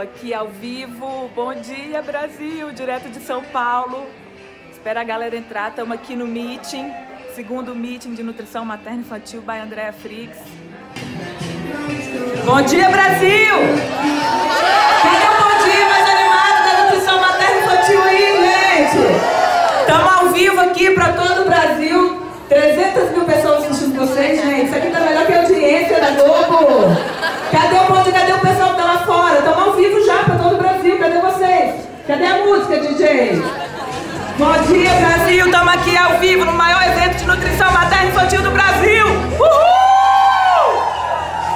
aqui ao vivo. Bom dia, Brasil, direto de São Paulo. Espera a galera entrar, estamos aqui no meeting, segundo meeting de nutrição materna infantil by Andréa Frix. Bom dia, Brasil! Cadê o bom dia mais animado da nutrição materna infantil aí, gente? Estamos ao vivo aqui para todo o Brasil. 300 mil pessoas assistindo vocês, gente. Isso aqui tá melhor que a audiência da Globo. Cadê o bom Cadê a música, DJ? Bom dia, Brasil! Estamos aqui ao vivo no maior evento de nutrição materna infantil do Brasil! Uhul!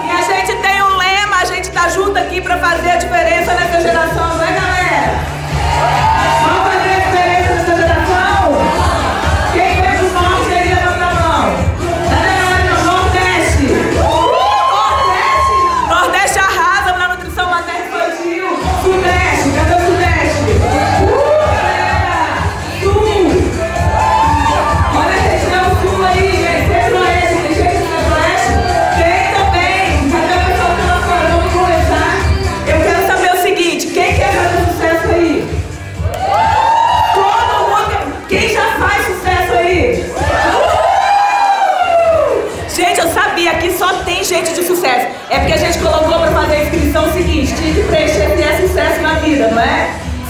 E a gente tem um lema, a gente tá junto aqui para fazer a diferença nessa geração, não é, galera?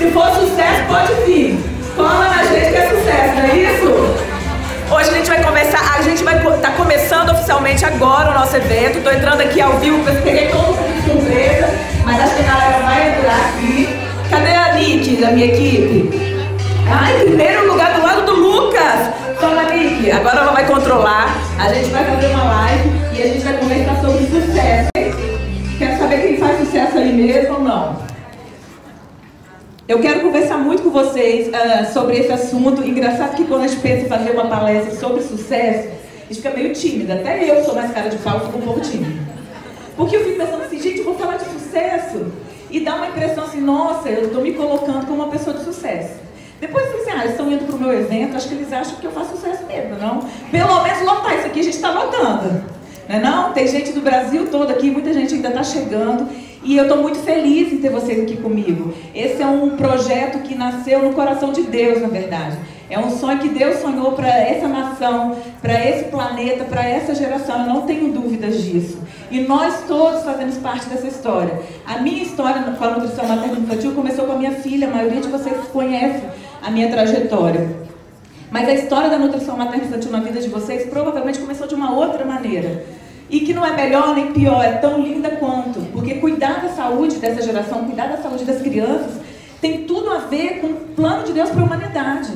Se for sucesso, pode vir. Cola na gente que é sucesso, não é isso? Hoje a gente vai conversar, a gente vai estar começando oficialmente agora o nosso evento. Tô entrando aqui ao vivo, peguei todo mundo de surpresa, mas acho que a galera vai entrar aqui. Cadê a Nick, da minha equipe? Ai, primeiro lugar do lado do Lucas! Fala, Nick, agora ela vai controlar. A gente vai fazer uma live e a gente vai conversar sobre sucesso. Quero saber quem faz sucesso aí mesmo ou não. Eu quero conversar muito com vocês ah, sobre esse assunto. Engraçado que quando a gente pensa em fazer uma palestra sobre sucesso, a gente fica meio tímida. Até eu sou mais cara de pau, fico um pouco tímida. Porque eu fico pensando assim, gente, eu vou falar de sucesso. E dá uma impressão assim, nossa, eu estou me colocando como uma pessoa de sucesso. Depois assim, ah, eles estão indo para o meu evento, acho que eles acham que eu faço sucesso mesmo, não? Pelo menos lotar isso aqui, a gente está lotando. Não é não? Tem gente do Brasil todo aqui, muita gente ainda está chegando. E eu estou muito feliz em ter vocês aqui comigo. Esse é um projeto que nasceu no coração de Deus, na verdade. É um sonho que Deus sonhou para essa nação, para esse planeta, para essa geração. Eu não tenho dúvidas disso. E nós todos fazemos parte dessa história. A minha história com a nutrição materna infantil começou com a minha filha. A maioria de vocês conhece a minha trajetória. Mas a história da nutrição materna infantil na vida de vocês provavelmente começou de uma outra maneira. E que não é melhor nem pior, é tão linda quanto. Porque cuidar da saúde dessa geração, cuidar da saúde das crianças, tem tudo a ver com o plano de Deus para a humanidade.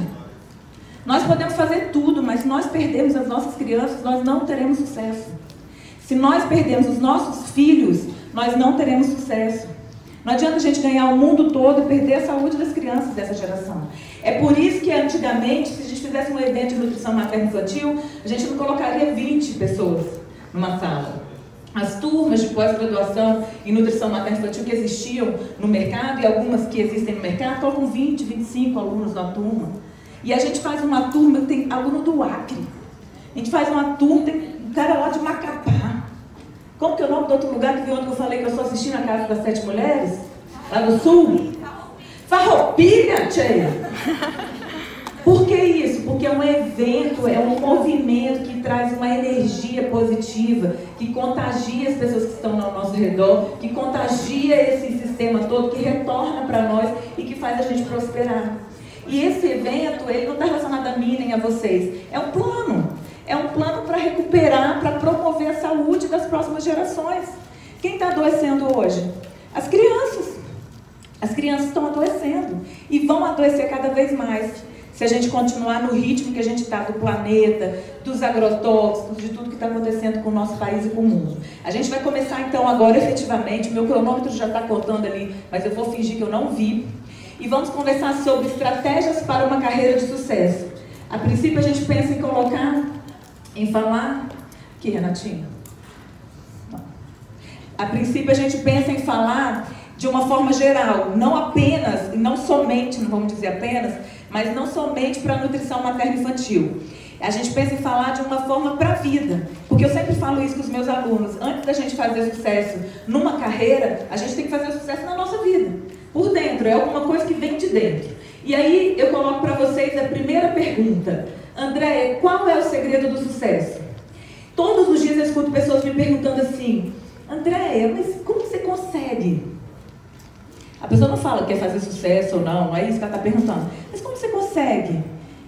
Nós podemos fazer tudo, mas se nós perdemos as nossas crianças, nós não teremos sucesso. Se nós perdemos os nossos filhos, nós não teremos sucesso. Não adianta a gente ganhar o mundo todo e perder a saúde das crianças dessa geração. É por isso que antigamente, se a gente fizesse um evento de nutrição materna infantil, a gente não colocaria 20 pessoas numa sala. As turmas de pós-graduação em nutrição materna infantil que existiam no mercado e algumas que existem no mercado colocam 20, 25 alunos na turma. E a gente faz uma turma, tem aluno do Acre. A gente faz uma turma, tem um cara lá de Macapá. Como que é o nome do outro lugar que veio onde eu falei que eu sou assistindo a Casa das Sete Mulheres? Lá no Sul? Farroupilha, Tcheia! Por que isso? Porque é um evento, é um movimento que traz uma energia positiva, que contagia as pessoas que estão ao nosso redor, que contagia esse sistema todo, que retorna para nós e que faz a gente prosperar. E esse evento, ele não está relacionado a mim nem a vocês. É um plano. É um plano para recuperar, para promover a saúde das próximas gerações. Quem está adoecendo hoje? As crianças. As crianças estão adoecendo e vão adoecer cada vez mais se a gente continuar no ritmo que a gente está do planeta, dos agrotóxicos, de tudo que está acontecendo com o nosso país e com o mundo. A gente vai começar então agora efetivamente, meu cronômetro já está contando ali, mas eu vou fingir que eu não vi. E vamos conversar sobre estratégias para uma carreira de sucesso. A princípio a gente pensa em colocar, em falar. Aqui, Renatinho. A princípio a gente pensa em falar de uma forma geral, não apenas, não somente, não vamos dizer apenas, mas não somente para a nutrição materno-infantil. A gente pensa em falar de uma forma para a vida. Porque eu sempre falo isso com os meus alunos. Antes da gente fazer sucesso numa carreira, a gente tem que fazer sucesso na nossa vida. Por dentro, é alguma coisa que vem de dentro. E aí eu coloco para vocês a primeira pergunta. André, qual é o segredo do sucesso? Todos os dias eu escuto pessoas me perguntando assim, Andréia, mas como você consegue? A pessoa não fala que quer fazer sucesso ou não, não é isso que ela está perguntando. Mas como você consegue?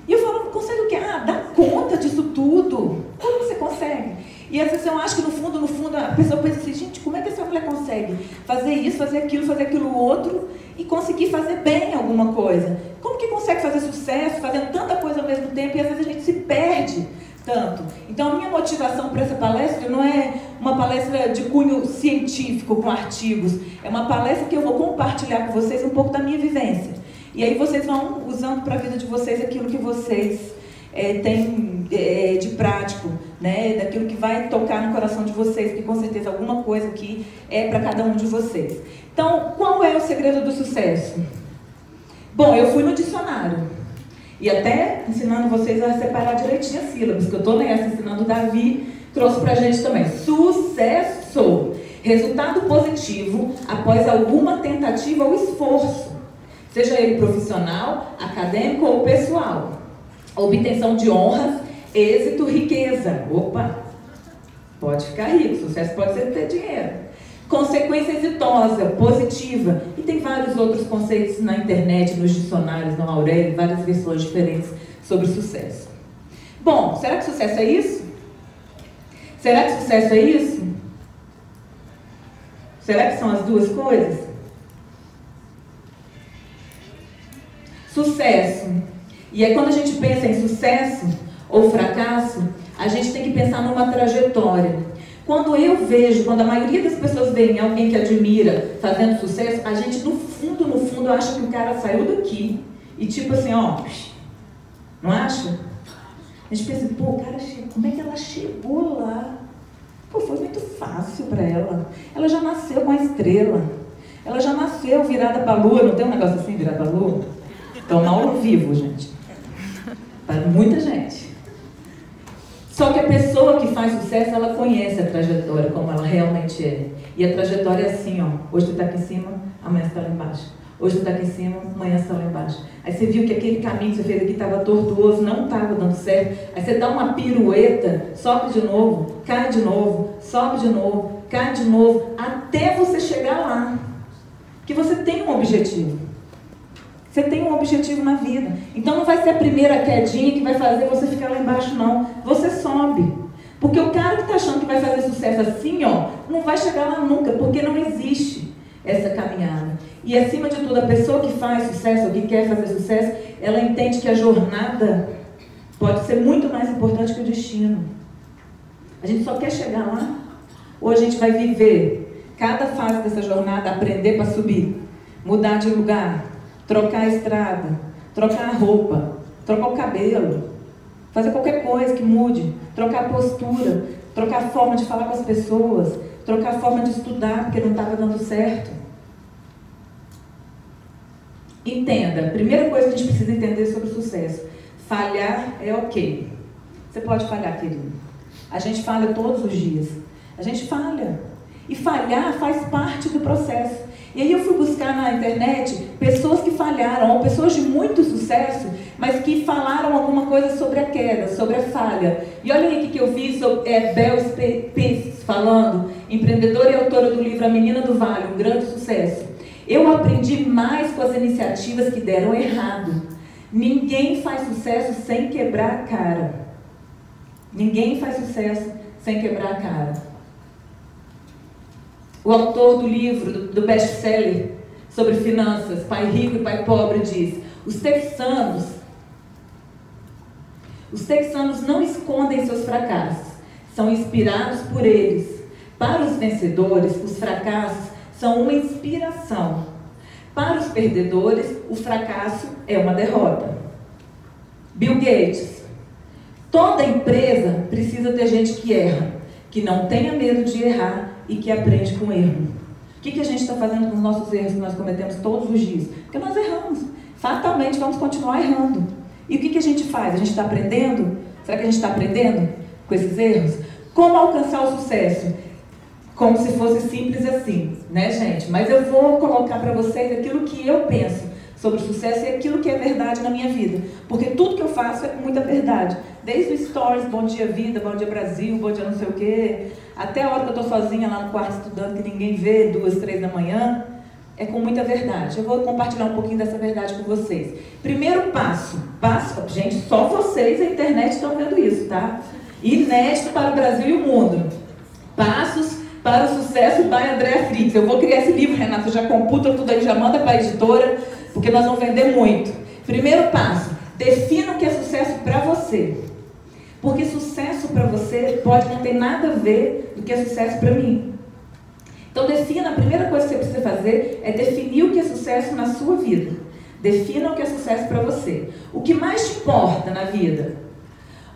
E eu falo, consegue o quê? Ah, dá conta disso tudo. Como você consegue? E às vezes eu acho que no fundo, no fundo, a pessoa pensa assim, gente, como é que essa mulher consegue fazer isso, fazer aquilo, fazer aquilo outro e conseguir fazer bem alguma coisa? Como que consegue fazer sucesso, fazendo tanta coisa ao mesmo tempo e às vezes a gente se perde tanto. Então, a minha motivação para essa palestra não é uma palestra de cunho científico com artigos, é uma palestra que eu vou compartilhar com vocês um pouco da minha vivência. E aí vocês vão usando para a vida de vocês aquilo que vocês é, têm é, de prático, né? daquilo que vai tocar no coração de vocês, que com certeza alguma coisa aqui é para cada um de vocês. Então, qual é o segredo do sucesso? Bom, eu fui no dicionário. E até ensinando vocês a separar direitinho as sílabas, que eu estou nessa, ensinando o Davi, trouxe para a gente também. Sucesso. Resultado positivo após alguma tentativa ou esforço, seja ele profissional, acadêmico ou pessoal. Obtenção de honras, êxito, riqueza. Opa, pode ficar rico, sucesso pode ser ter dinheiro consequência exitosa, positiva. E tem vários outros conceitos na internet, nos dicionários, no Aurélio, várias versões diferentes sobre sucesso. Bom, será que sucesso é isso? Será que sucesso é isso? Será que são as duas coisas? Sucesso. E é quando a gente pensa em sucesso ou fracasso, a gente tem que pensar numa trajetória. Quando eu vejo, quando a maioria das pessoas vê alguém que admira fazendo sucesso, a gente no fundo, no fundo, acha que o cara saiu daqui. E tipo assim, ó, não acha? A gente pensa, pô, cara como é que ela chegou lá? Pô, foi muito fácil para ela. Ela já nasceu com a estrela. Ela já nasceu virada para a lua. Não tem um negócio assim, virada para a lua? Então, ao vivo, gente. Para muita gente. Só que a pessoa que faz sucesso, ela conhece a trajetória como ela realmente é. E a trajetória é assim, ó. Hoje você está aqui em cima, amanhã você está lá embaixo. Hoje você está aqui em cima, amanhã você está lá embaixo. Aí você viu que aquele caminho que você fez aqui estava tortuoso, não estava dando certo. Aí você dá uma pirueta, sobe de novo, cai de novo, sobe de novo, cai de novo, até você chegar lá. Que você tem um objetivo. Você tem um objetivo na vida. Então não vai ser a primeira quedinha que vai fazer você ficar lá embaixo, não. Você sobe. Porque o cara que está achando que vai fazer sucesso assim, ó, não vai chegar lá nunca, porque não existe essa caminhada. E acima de tudo, a pessoa que faz sucesso, ou que quer fazer sucesso, ela entende que a jornada pode ser muito mais importante que o destino. A gente só quer chegar lá, ou a gente vai viver cada fase dessa jornada, aprender para subir, mudar de lugar, trocar a estrada, trocar a roupa, trocar o cabelo, fazer qualquer coisa que mude, trocar a postura, trocar a forma de falar com as pessoas, trocar a forma de estudar porque não estava dando certo. Entenda, a primeira coisa que a gente precisa entender sobre o sucesso: falhar é ok. Você pode falhar, querido. A gente falha todos os dias. A gente falha. E falhar faz parte do processo. E aí eu fui buscar na internet pessoas que falharam, ou pessoas de muito sucesso, mas que falaram alguma coisa sobre a queda, sobre a falha. E olha aí o que eu vi é, Bel Peace falando, empreendedora e autora do livro A Menina do Vale, um grande sucesso. Eu aprendi mais com as iniciativas que deram errado. Ninguém faz sucesso sem quebrar a cara. Ninguém faz sucesso sem quebrar a cara. O autor do livro, do, do best-seller sobre finanças, Pai Rico e Pai Pobre, diz: os texanos, os texanos não escondem seus fracassos, são inspirados por eles. Para os vencedores, os fracassos são uma inspiração. Para os perdedores, o fracasso é uma derrota. Bill Gates. Toda empresa precisa ter gente que erra, que não tenha medo de errar e que aprende com erro. O que, que a gente está fazendo com os nossos erros que nós cometemos todos os dias? Porque nós erramos. Fatalmente vamos continuar errando. E o que, que a gente faz? A gente está aprendendo? Será que a gente está aprendendo com esses erros? Como alcançar o sucesso? Como se fosse simples assim, né, gente? Mas eu vou colocar para vocês aquilo que eu penso sobre o sucesso e aquilo que é verdade na minha vida. Porque tudo que eu faço é com muita verdade. Desde o stories, bom dia vida, bom dia Brasil, bom dia não sei o quê, até a hora que eu estou sozinha lá no quarto estudando, que ninguém vê, duas, três da manhã, é com muita verdade. Eu vou compartilhar um pouquinho dessa verdade com vocês. Primeiro passo, passo, gente, só vocês, a internet estão vendo isso, tá? Inédito para o Brasil e o mundo. Passos para o sucesso by Andréa Fritz. Eu vou criar esse livro, Renato, já computa tudo aí, já manda para a editora, porque nós vamos vender muito. Primeiro passo, defina o que é sucesso para você. Porque sucesso para você pode não ter nada a ver do que é sucesso para mim. Então defina, a primeira coisa que você precisa fazer é definir o que é sucesso na sua vida. Defina o que é sucesso para você. O que mais te importa na vida?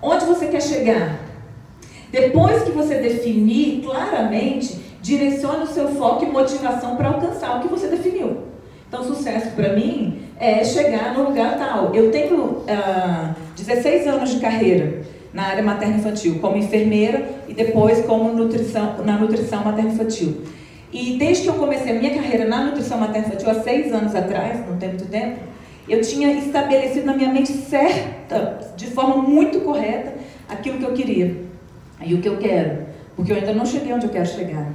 Onde você quer chegar? Depois que você definir claramente, direcione o seu foco e motivação para alcançar o que você definiu. Então, sucesso para mim é chegar no lugar tal. Eu tenho uh, ah, 16 anos de carreira na área materno-infantil, como enfermeira e depois como nutrição, na nutrição materno-infantil. E desde que eu comecei a minha carreira na nutrição materno-infantil, há seis anos atrás, não tem muito tempo, eu tinha estabelecido na minha mente certa, de forma muito correta, aquilo que eu queria e o que eu quero, porque eu ainda não cheguei onde eu quero chegar.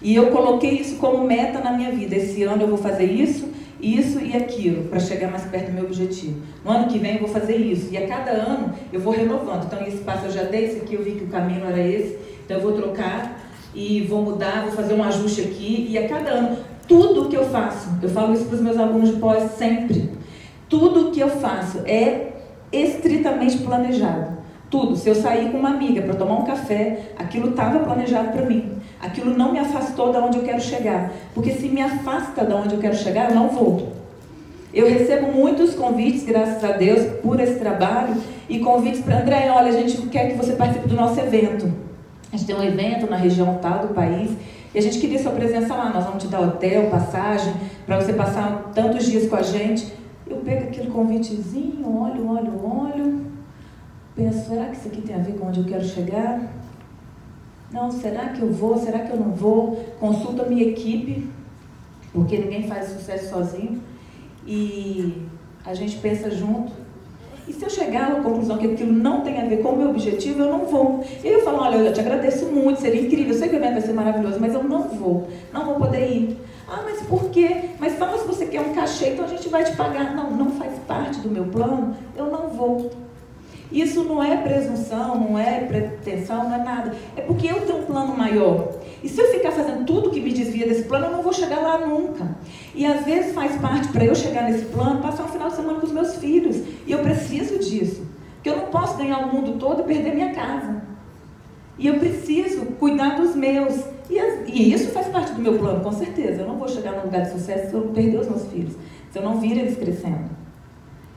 E eu coloquei isso como meta na minha vida. Esse ano eu vou fazer isso, isso e aquilo para chegar mais perto do meu objetivo. No ano que vem eu vou fazer isso. E a cada ano eu vou renovando. Então esse passo eu já dei, esse aqui eu vi que o caminho era esse. Então eu vou trocar e vou mudar, vou fazer um ajuste aqui. E a cada ano, tudo que eu faço, eu falo isso para os meus alunos de pós sempre. Tudo que eu faço é estritamente planejado. Tudo. Se eu sair com uma amiga para tomar um café, aquilo estava planejado para mim. Aquilo não me afastou da onde eu quero chegar. Porque se me afasta da onde eu quero chegar, eu não vou. Eu recebo muitos convites, graças a Deus, por esse trabalho, e convites para André, olha, a gente quer que você participe do nosso evento. A gente tem um evento na região tal do país, e a gente queria sua presença lá. Nós vamos te dar hotel, passagem, para você passar tantos dias com a gente. Eu pego aquele convitezinho, olho, olho, olho, penso, será que isso aqui tem a ver com onde eu quero chegar? Não, será que eu vou? Será que eu não vou? Consulto a minha equipe, porque ninguém faz sucesso sozinho. E a gente pensa junto. E se eu chegar à conclusão que aquilo não tem a ver com o meu objetivo, eu não vou. E eu falo, olha, eu te agradeço muito, seria incrível, eu sei que o evento vai ser maravilhoso, mas eu não vou. Não vou poder ir. Ah, mas por quê? Mas só se você quer um cachê, então a gente vai te pagar. Não, não faz parte do meu plano, eu não vou. Isso não é presunção, não é pretensão, não é nada. É porque eu tenho um plano maior. E se eu ficar fazendo tudo que me desvia desse plano, eu não vou chegar lá nunca. E às vezes faz parte para eu chegar nesse plano, passar um final de semana com os meus filhos. E eu preciso disso. Porque eu não posso ganhar o mundo todo e perder minha casa. E eu preciso cuidar dos meus. E, e, isso faz parte do meu plano, com certeza. Eu não vou chegar num lugar de sucesso se eu perder os meus filhos. Se eu não vir eles crescendo.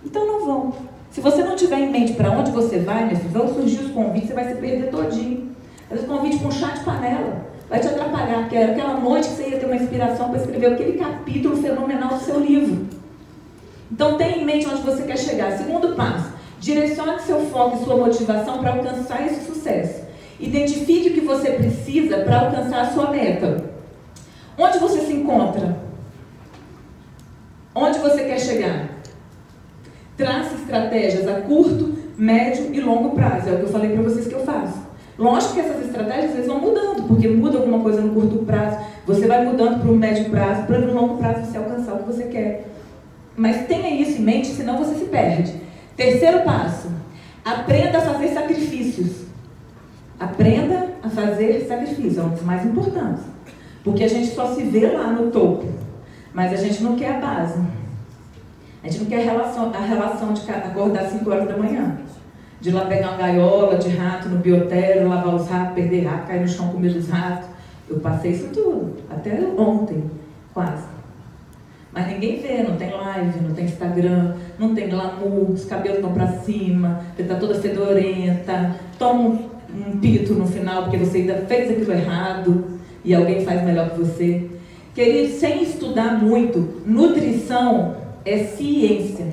Então não vão. Se você não tiver em mente para onde você vai, filho, vão surgir os convites, você vai se perder todinho. Às vezes convite com chá de panela vai te atrapalhar, porque era aquela noite que você ia ter uma inspiração para escrever aquele capítulo fenomenal do seu livro. Então tenha em mente onde você quer chegar. Segundo passo, direcione seu foco e sua motivação para alcançar esse sucesso. Identifique o que você precisa para alcançar a sua meta. Onde você se encontra? Onde você quer chegar? Trace estratégias a curto, médio e longo prazo. É o que eu falei para vocês que eu faço. Lógico que essas estratégias vezes, vão mudando, porque muda alguma coisa no curto prazo, você vai mudando para o médio prazo, para o longo prazo você alcançar o que você quer. Mas tenha isso em mente, senão você se perde. Terceiro passo: aprenda a fazer sacrifícios. Aprenda a fazer sacrifícios, é um dos mais importantes. Porque a gente só se vê lá no topo, mas a gente não quer a base. A gente não quer a relação, a relação de acordar às 5 horas da manhã. De ir lá pegar uma gaiola de rato no biotério, lavar os ratos, perder rato, cair no chão com medo dos ratos. Eu passei isso tudo, até ontem, quase. Mas ninguém vê, não tem live, não tem Instagram, não tem glamour, os cabelos estão para cima, você está toda fedorenta, toma um pito no final porque você ainda fez aquilo errado e alguém faz melhor que você. Querido, sem estudar muito, nutrição é ciência.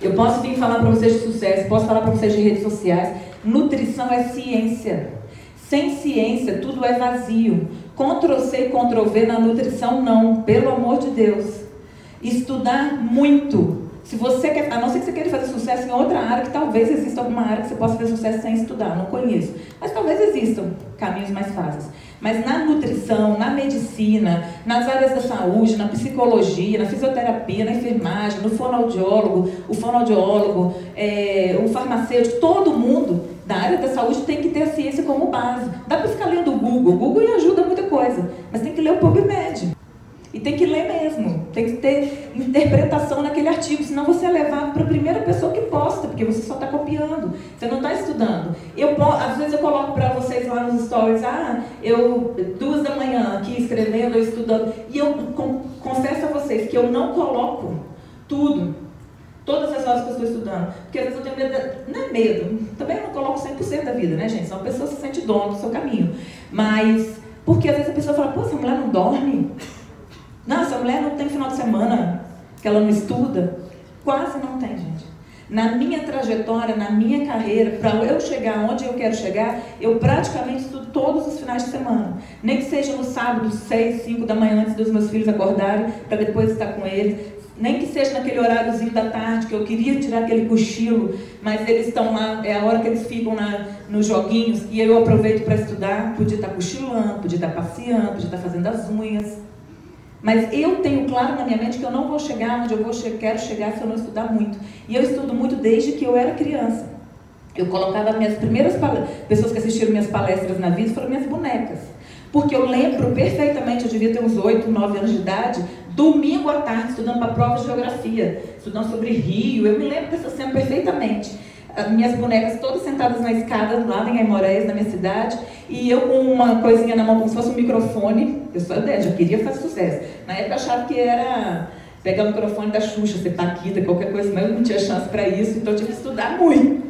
Eu posso vir falar para vocês de sucesso, posso falar para vocês de redes sociais. Nutrição é ciência. Sem ciência, tudo é vazio. Ctrl C, Ctrl V na nutrição, não. Pelo amor de Deus. Estudar muito. Se você quer, a não ser que você queira fazer sucesso em outra área, que talvez exista alguma área que você possa fazer sucesso sem estudar, não conheço. Mas talvez existam caminhos mais fáceis. Mas na nutrição, na medicina, nas áreas da saúde, na psicologia, na fisioterapia, na enfermagem, no fonoaudiólogo, o fonoaudiólogo, é, o farmacêutico, todo mundo da área da saúde tem que ter a ciência como base. Dá para ficar lendo o Google, o Google ajuda muita coisa, mas tem que ler o PubMed. E tem que ler mesmo, tem que ter interpretação naquele artigo, senão você é levado para a primeira pessoa que posta, porque você só está copiando, você não está estudando. Eu, às vezes eu coloco para vocês lá nos stories, ah, eu, duas da manhã aqui escrevendo, eu estudando, e eu confesso a vocês que eu não coloco tudo, todas as horas que eu estou estudando, porque às vezes eu tenho medo, não é medo, também eu não coloco 100% da vida, né gente, são pessoas que se sente dono do seu caminho, mas, porque às vezes a pessoa fala, pô, essa mulher não dorme, não, essa mulher não tem final de semana que ela não estuda. Quase não tem, gente. Na minha trajetória, na minha carreira, para eu chegar onde eu quero chegar, eu praticamente estudo todos os finais de semana. Nem que seja no sábado, 6, 5 da manhã, antes dos meus filhos acordarem, para depois estar com eles. Nem que seja naquele horáriozinho da tarde, que eu queria tirar aquele cochilo, mas eles estão lá, é a hora que eles ficam na, nos joguinhos, e eu aproveito para estudar. Podia estar cochilando, podia estar passeando, podia estar fazendo as unhas. Mas eu tenho claro na minha mente que eu não vou chegar onde eu vou che quero chegar se eu não estudar muito. E eu estudo muito desde que eu era criança. Eu colocava minhas primeiras pessoas que assistiram minhas palestras na vida foram minhas bonecas. Porque eu lembro perfeitamente, eu devia ter uns 8, 9 anos de idade, domingo à tarde, estudando para prova de geografia, estudando sobre Rio. Eu me lembro dessa cena perfeitamente as minhas bonecas todas sentadas na escada lá em Aimorés, na minha cidade, e eu com uma coisinha na mão como se fosse um microfone. Eu sou ideia, já queria fazer sucesso. Na época eu achava que era pegar o microfone da Xuxa, ser Paquita, qualquer coisa, mas eu não tinha chance para isso, então eu tinha que estudar muito.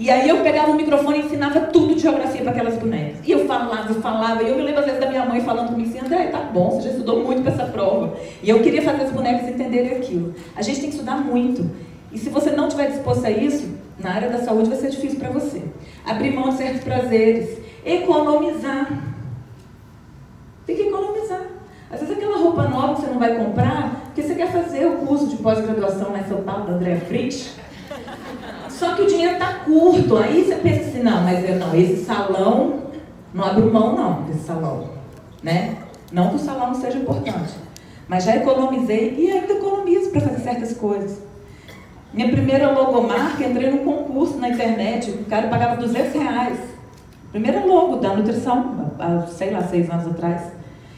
E aí eu pegava o microfone e ensinava tudo de geografia para aquelas bonecas. E eu falava, eu falava, e eu me lembro às vezes da minha mãe falando comigo assim, André, tá bom, você já estudou muito para essa prova. E eu queria fazer as bonecas entenderem aquilo. A gente tem que estudar muito. E se você não estiver disposto a isso, na área da saúde vai ser difícil para você. Abrir mão de certos prazeres, economizar. Tem que economizar. Às vezes aquela roupa nova que você não vai comprar, porque você quer fazer o curso de pós-graduação São Paulo, da André Fritz. Só que o dinheiro está curto. Aí você pensa assim, não, mas eu não, esse salão, não abro mão não desse salão. Né? Não que o salão não seja importante. Mas já economizei e ainda economizo para fazer certas coisas. Minha primeira logomarca, entrei num concurso na internet, o cara pagava 200 reais. Primeira logo da nutrição, há, sei lá, seis anos atrás.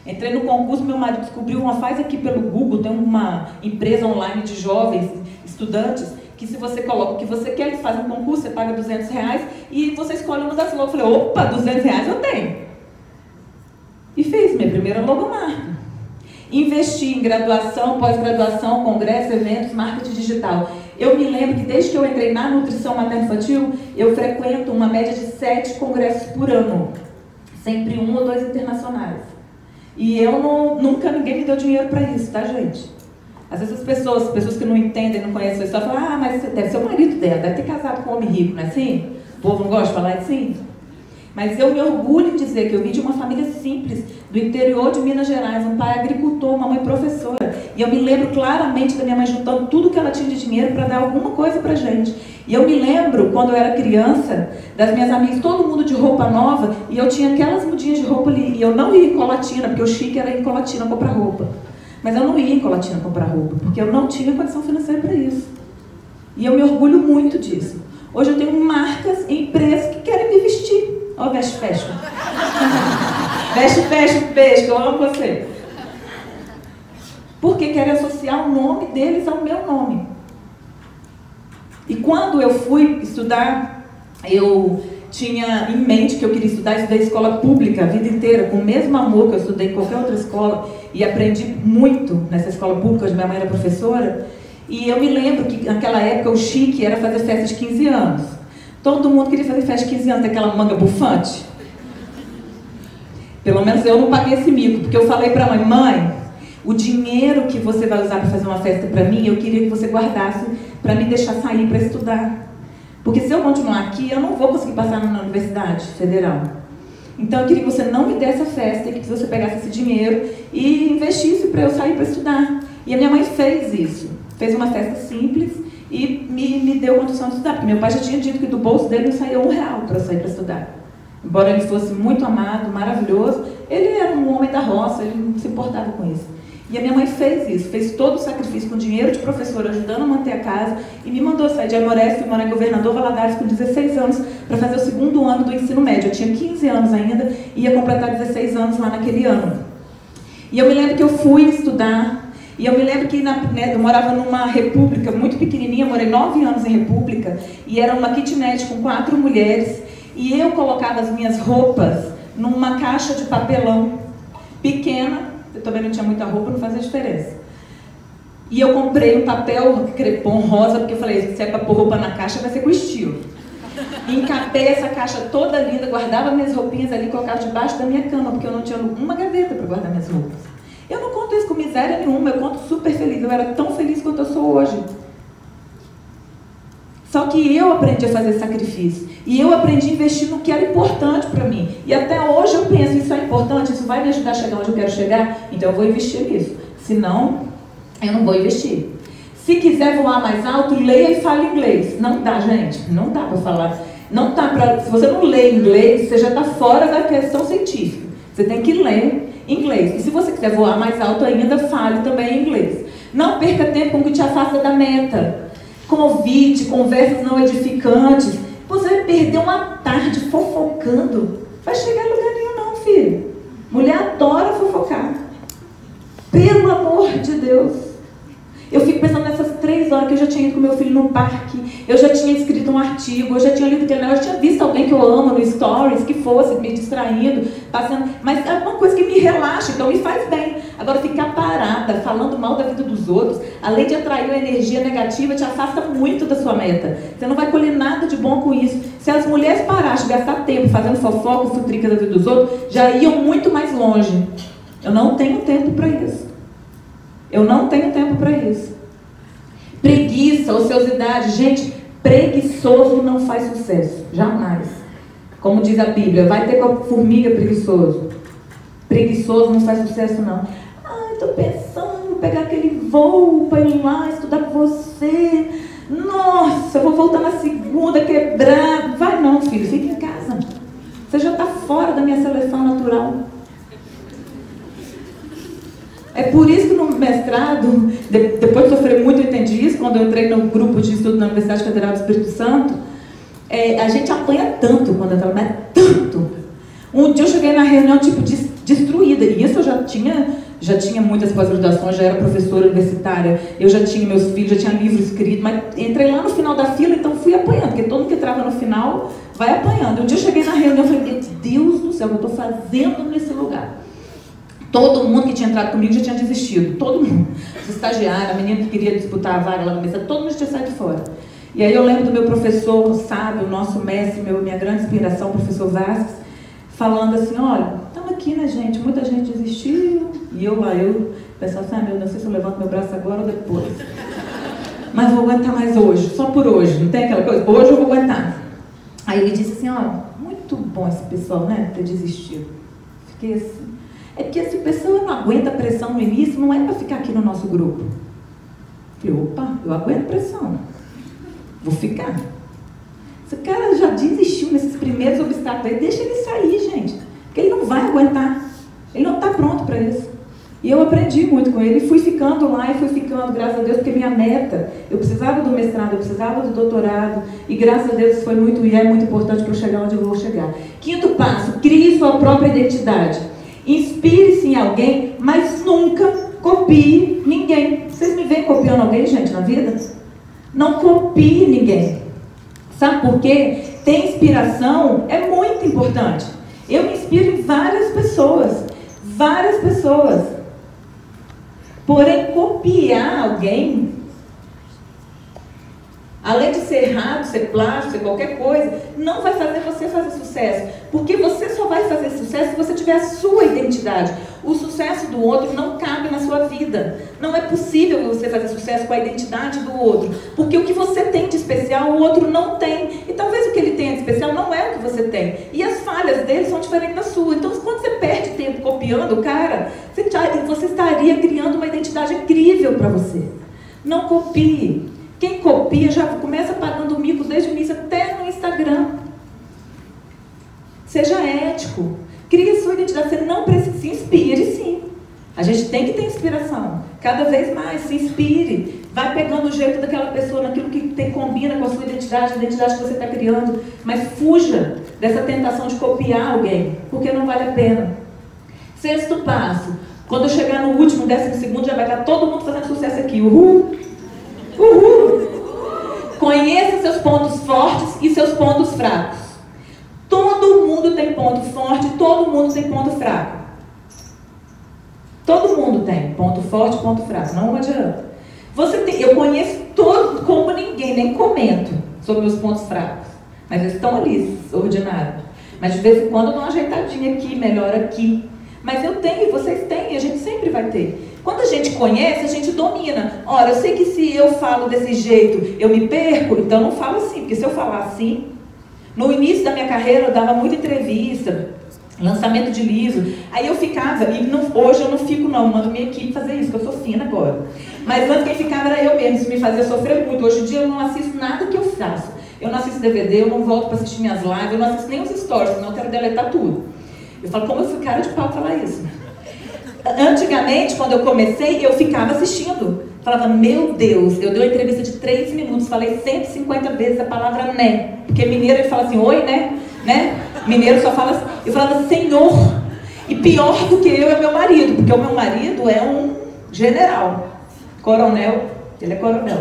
Entrei no concurso, meu marido descobriu uma, faz aqui pelo Google, tem uma empresa online de jovens, estudantes, que se você coloca o que você quer, eles fazem um concurso, você paga 200 reais e você escolhe uma das logos. Eu falei, opa, 200 reais eu tenho. E fez minha primeira logomarca. Investi em graduação, pós-graduação, congresso, eventos, marketing digital. Eu me lembro que desde que eu entrei na nutrição materno-infantil, eu frequento uma média de sete congressos por ano. Sempre um ou dois internacionais. E eu não, nunca ninguém me deu dinheiro para isso, tá, gente? Às vezes as pessoas, pessoas que não entendem, não conhecem a história, falam, ah, mas deve ser o marido dela, deve ter casado com um homem rico, não é assim? O povo não gosta de falar assim? Mas eu me orgulho em dizer que eu vim de uma família simples, do interior de Minas Gerais, um pai agricultor, uma mãe professora. E eu me lembro claramente da minha mãe juntando tudo que ela tinha de dinheiro para dar alguma coisa para gente. E eu me lembro, quando eu era criança, das minhas amigas, todo mundo de roupa nova, e eu tinha aquelas mudinhas de roupa ali. E eu não ia em Colatina, porque o chique era em Colatina comprar roupa. Mas eu não ia em Colatina comprar roupa, porque eu não tinha condição financeira para isso. E eu me orgulho muito disso. Hoje eu tenho marcas e empresas que querem me vestir. Ó, oh, veste fashion. veste beijo, eu amo você. Porque querem associar o nome deles ao meu nome. E quando eu fui estudar, eu tinha em mente que eu queria estudar, estudei escola pública a vida inteira, com o mesmo amor que eu estudei em qualquer outra escola, e aprendi muito nessa escola pública, onde minha mãe era professora. E eu me lembro que naquela época o chique era fazer festa de 15 anos. Todo mundo queria fazer festa de 15 anos, daquela manga bufante. Pelo menos eu não paguei esse mico, porque eu falei para a mãe, mãe, O dinheiro que você vai usar para fazer uma festa para mim, eu queria que você guardasse para me deixar sair para estudar. Porque se eu continuar aqui, eu não vou conseguir passar na Universidade Federal. Então eu queria que você não me desse a festa e que você pegasse esse dinheiro e investisse para eu sair para estudar. E a minha mãe fez isso. Fez uma festa simples e me, me deu condição de estudar. Meu pai já tinha dito que do bolso dele não saía um real para sair para estudar. Embora ele fosse muito amado, maravilhoso, ele era um homem da roça, ele não se importava com isso. E a minha mãe fez isso, fez todo o sacrifício com dinheiro de professora, ajudando a manter a casa, e me mandou sair de Aimoré, fui morar em Governador Valadares com 16 anos, para fazer o segundo ano do ensino médio. Eu tinha 15 anos ainda, e ia completar 16 anos lá naquele ano. E eu me lembro que eu fui estudar, e eu me lembro que na, né, eu morava numa república muito pequenininha, morei nove anos em república, e era uma kitnet com quatro mulheres, e eu colocava as minhas roupas numa caixa de papelão pequena, eu também não tinha muita roupa, não fazia diferença. E eu comprei um papel crepom rosa, porque eu falei, se é para pôr roupa na caixa, vai ser com estilo. Encapei essa caixa toda linda, guardava minhas roupinhas ali, colocava debaixo da minha cama, porque eu não tinha uma gaveta para guardar minhas roupas. Eu não conto isso com miséria nenhuma, eu conto super feliz. Eu era tão feliz quanto eu sou hoje. Só que eu aprendi a fazer sacrifício. E eu aprendi a investir no que era importante para mim. E até hoje eu penso, isso é importante, isso vai me ajudar a chegar onde eu quero chegar, então eu vou investir nisso. Senão, eu não vou investir. Se quiser voar mais alto, leia e fale inglês. Não dá, gente. Não dá para falar. Não dá para. Se você não lê inglês, você já está fora da questão científica. Você tem que ler inglês. E se você quiser voar mais alto ainda, fale também inglês. Não perca tempo com o que te afasta da meta convite, conversas não edificantes. Você vai perder uma tarde fofocando. Vai chegar a lugar nenhum, não, filho. Mulher adora fofocar. Pelo amor de Deus. Eu fico pensando nessas três horas que eu já tinha ido com meu filho no parque, eu já tinha escrito um artigo, eu já tinha lido aquele negócio, eu tinha visto alguém que eu amo no stories, que fosse me distraindo, passando. Mas é uma coisa que me relaxa, então me faz bem. Agora, ficar parada, falando mal da vida dos outros, além de atrair uma energia negativa, te afasta muito da sua meta. Você não vai colher nada de bom com isso. Se as mulheres parassem de gastar tempo fazendo fofoca, futrica da vida dos outros, já iam muito mais longe. Eu não tenho tempo para isso. Eu não tenho tempo para isso. Preguiça, ociosidade. Gente, preguiçoso não faz sucesso. Jamais. Como diz a Bíblia, vai ter com a formiga preguiçoso. Preguiçoso não faz sucesso, não. Ah, estou pensando em pegar aquele voo para ir lá estudar com você. Nossa, vou voltar na segunda quebrado. Vai não, filho, fica em casa. Você já está fora da minha seleção natural. É por isso que no mestrado, de, depois de sofrer muito, eu entendi isso, quando eu entrei no grupo de estudo na Universidade Federal do Espírito Santo, é, a gente apanha tanto quando entra, mas tanto. Um dia eu cheguei na reunião, tipo, destruída, e isso eu já tinha, já tinha muitas pós-graduações, já era professora universitária, eu já tinha meus filhos, já tinha livro escrito, mas entrei lá no final da fila, então fui apanhando, porque todo mundo que entrava no final vai apanhando. Um dia eu cheguei na reunião e falei, meu Deus do céu, o que eu estou fazendo nesse lugar? Todo mundo que tinha entrado comigo já tinha desistido. Todo mundo. Os estagiários, a menina que queria disputar a vaga lá na mesa, todo mundo tinha saído fora. E aí eu lembro do meu professor, sabe, o nosso mestre, meu, minha grande inspiração, o professor Vasques, falando assim, olha, estamos aqui, né, gente? Muita gente desistiu. E eu lá, eu pensava assim, ah, meu, não sei se eu levanto meu braço agora ou depois. Mas vou aguentar mais hoje, só por hoje. Não tem aquela coisa? Hoje eu vou aguentar. Aí ele disse assim, ó, muito bom esse pessoal, né, ter desistido. Fiquei assim. É porque se a pessoa não aguenta pressão no início, não é para ficar aqui no nosso grupo. Falei, opa, eu aguento pressão. Vou ficar. Se o cara já desistiu nesses primeiros obstáculos, deixa ele sair, gente. Porque ele não vai aguentar. Ele não está pronto para isso. E eu aprendi muito com ele, fui ficando lá e fui ficando, graças a Deus, porque minha meta, eu precisava do mestrado, eu precisava do doutorado, e graças a Deus foi muito e é muito importante que eu chegue onde eu vou chegar. Quinto passo, crie sua própria identidade. Inspire-se em alguém, mas nunca copie ninguém. Vocês me veem copiando alguém, gente, na vida? Não copie ninguém. Sabe por quê? Ter inspiração é muito importante. Eu me inspiro em várias pessoas. Várias pessoas. Porém, copiar alguém além de ser errado, ser plástico, ser qualquer coisa, não vai fazer você fazer sucesso. Porque você só vai fazer sucesso se você tiver a sua identidade. O sucesso do outro não cabe na sua vida. Não é possível você fazer sucesso com a identidade do outro. Porque o que você tem de especial, o outro não tem. E talvez o que ele tenha de especial não é o que você tem. E as falhas dele são diferentes da sua. Então, quando você perde tempo copiando o cara, você estaria criando uma identidade incrível para você. Não copie. Quem copia já começa pagando mico desde o início até no Instagram. Seja ético. Crie sua identidade. Você não precisa. Se inspire, sim. A gente tem que ter inspiração. Cada vez mais, se inspire. Vai pegando o jeito daquela pessoa, naquilo que tem, combina com a sua identidade, a identidade que você está criando. Mas fuja dessa tentação de copiar alguém, porque não vale a pena. Sexto passo. Quando eu chegar no último, décimo segundo, já vai estar todo mundo fazendo sucesso aqui. Uhul! Uhul! Conheça seus pontos fortes e seus pontos fracos. Todo mundo tem ponto forte, todo mundo tem ponto fraco. Todo mundo tem ponto forte, ponto fraco. Não adianta. Você tem, eu conheço todo como ninguém, nem comento sobre meus pontos fracos. Mas eles estão ali, ordinários. Mas de vez em quando eu dou uma ajeitadinha aqui, melhor aqui. Mas eu tenho, vocês têm, a gente sempre vai ter. Quando a gente conhece, a gente domina. Ora, eu sei que se eu falo desse jeito, eu me perco, então não falo assim, porque se eu falar assim, no início da minha carreira eu dava muita entrevista, lançamento de livro. Aí eu ficava, e não, hoje eu não fico não, mando minha equipe fazer isso, porque eu sou fina agora. Mas antes quem ficava era eu mesmo, isso me fazia sofrer muito. Hoje em dia eu não assisto nada que eu faço. Eu não assisto DVD, eu não volto para assistir minhas lives, eu não assisto nem os stories, senão eu quero deletar tudo. Eu falo, como eu fui cara de pau falar isso? Antigamente, quando eu comecei, eu ficava assistindo. Falava, meu Deus, eu dei uma entrevista de três minutos, falei 150 vezes a palavra né. Porque mineiro ele fala assim, oi, né? né? Mineiro só fala assim. Eu falava, Senhor. E pior do que eu é meu marido, porque o meu marido é um general, coronel, ele é coronel.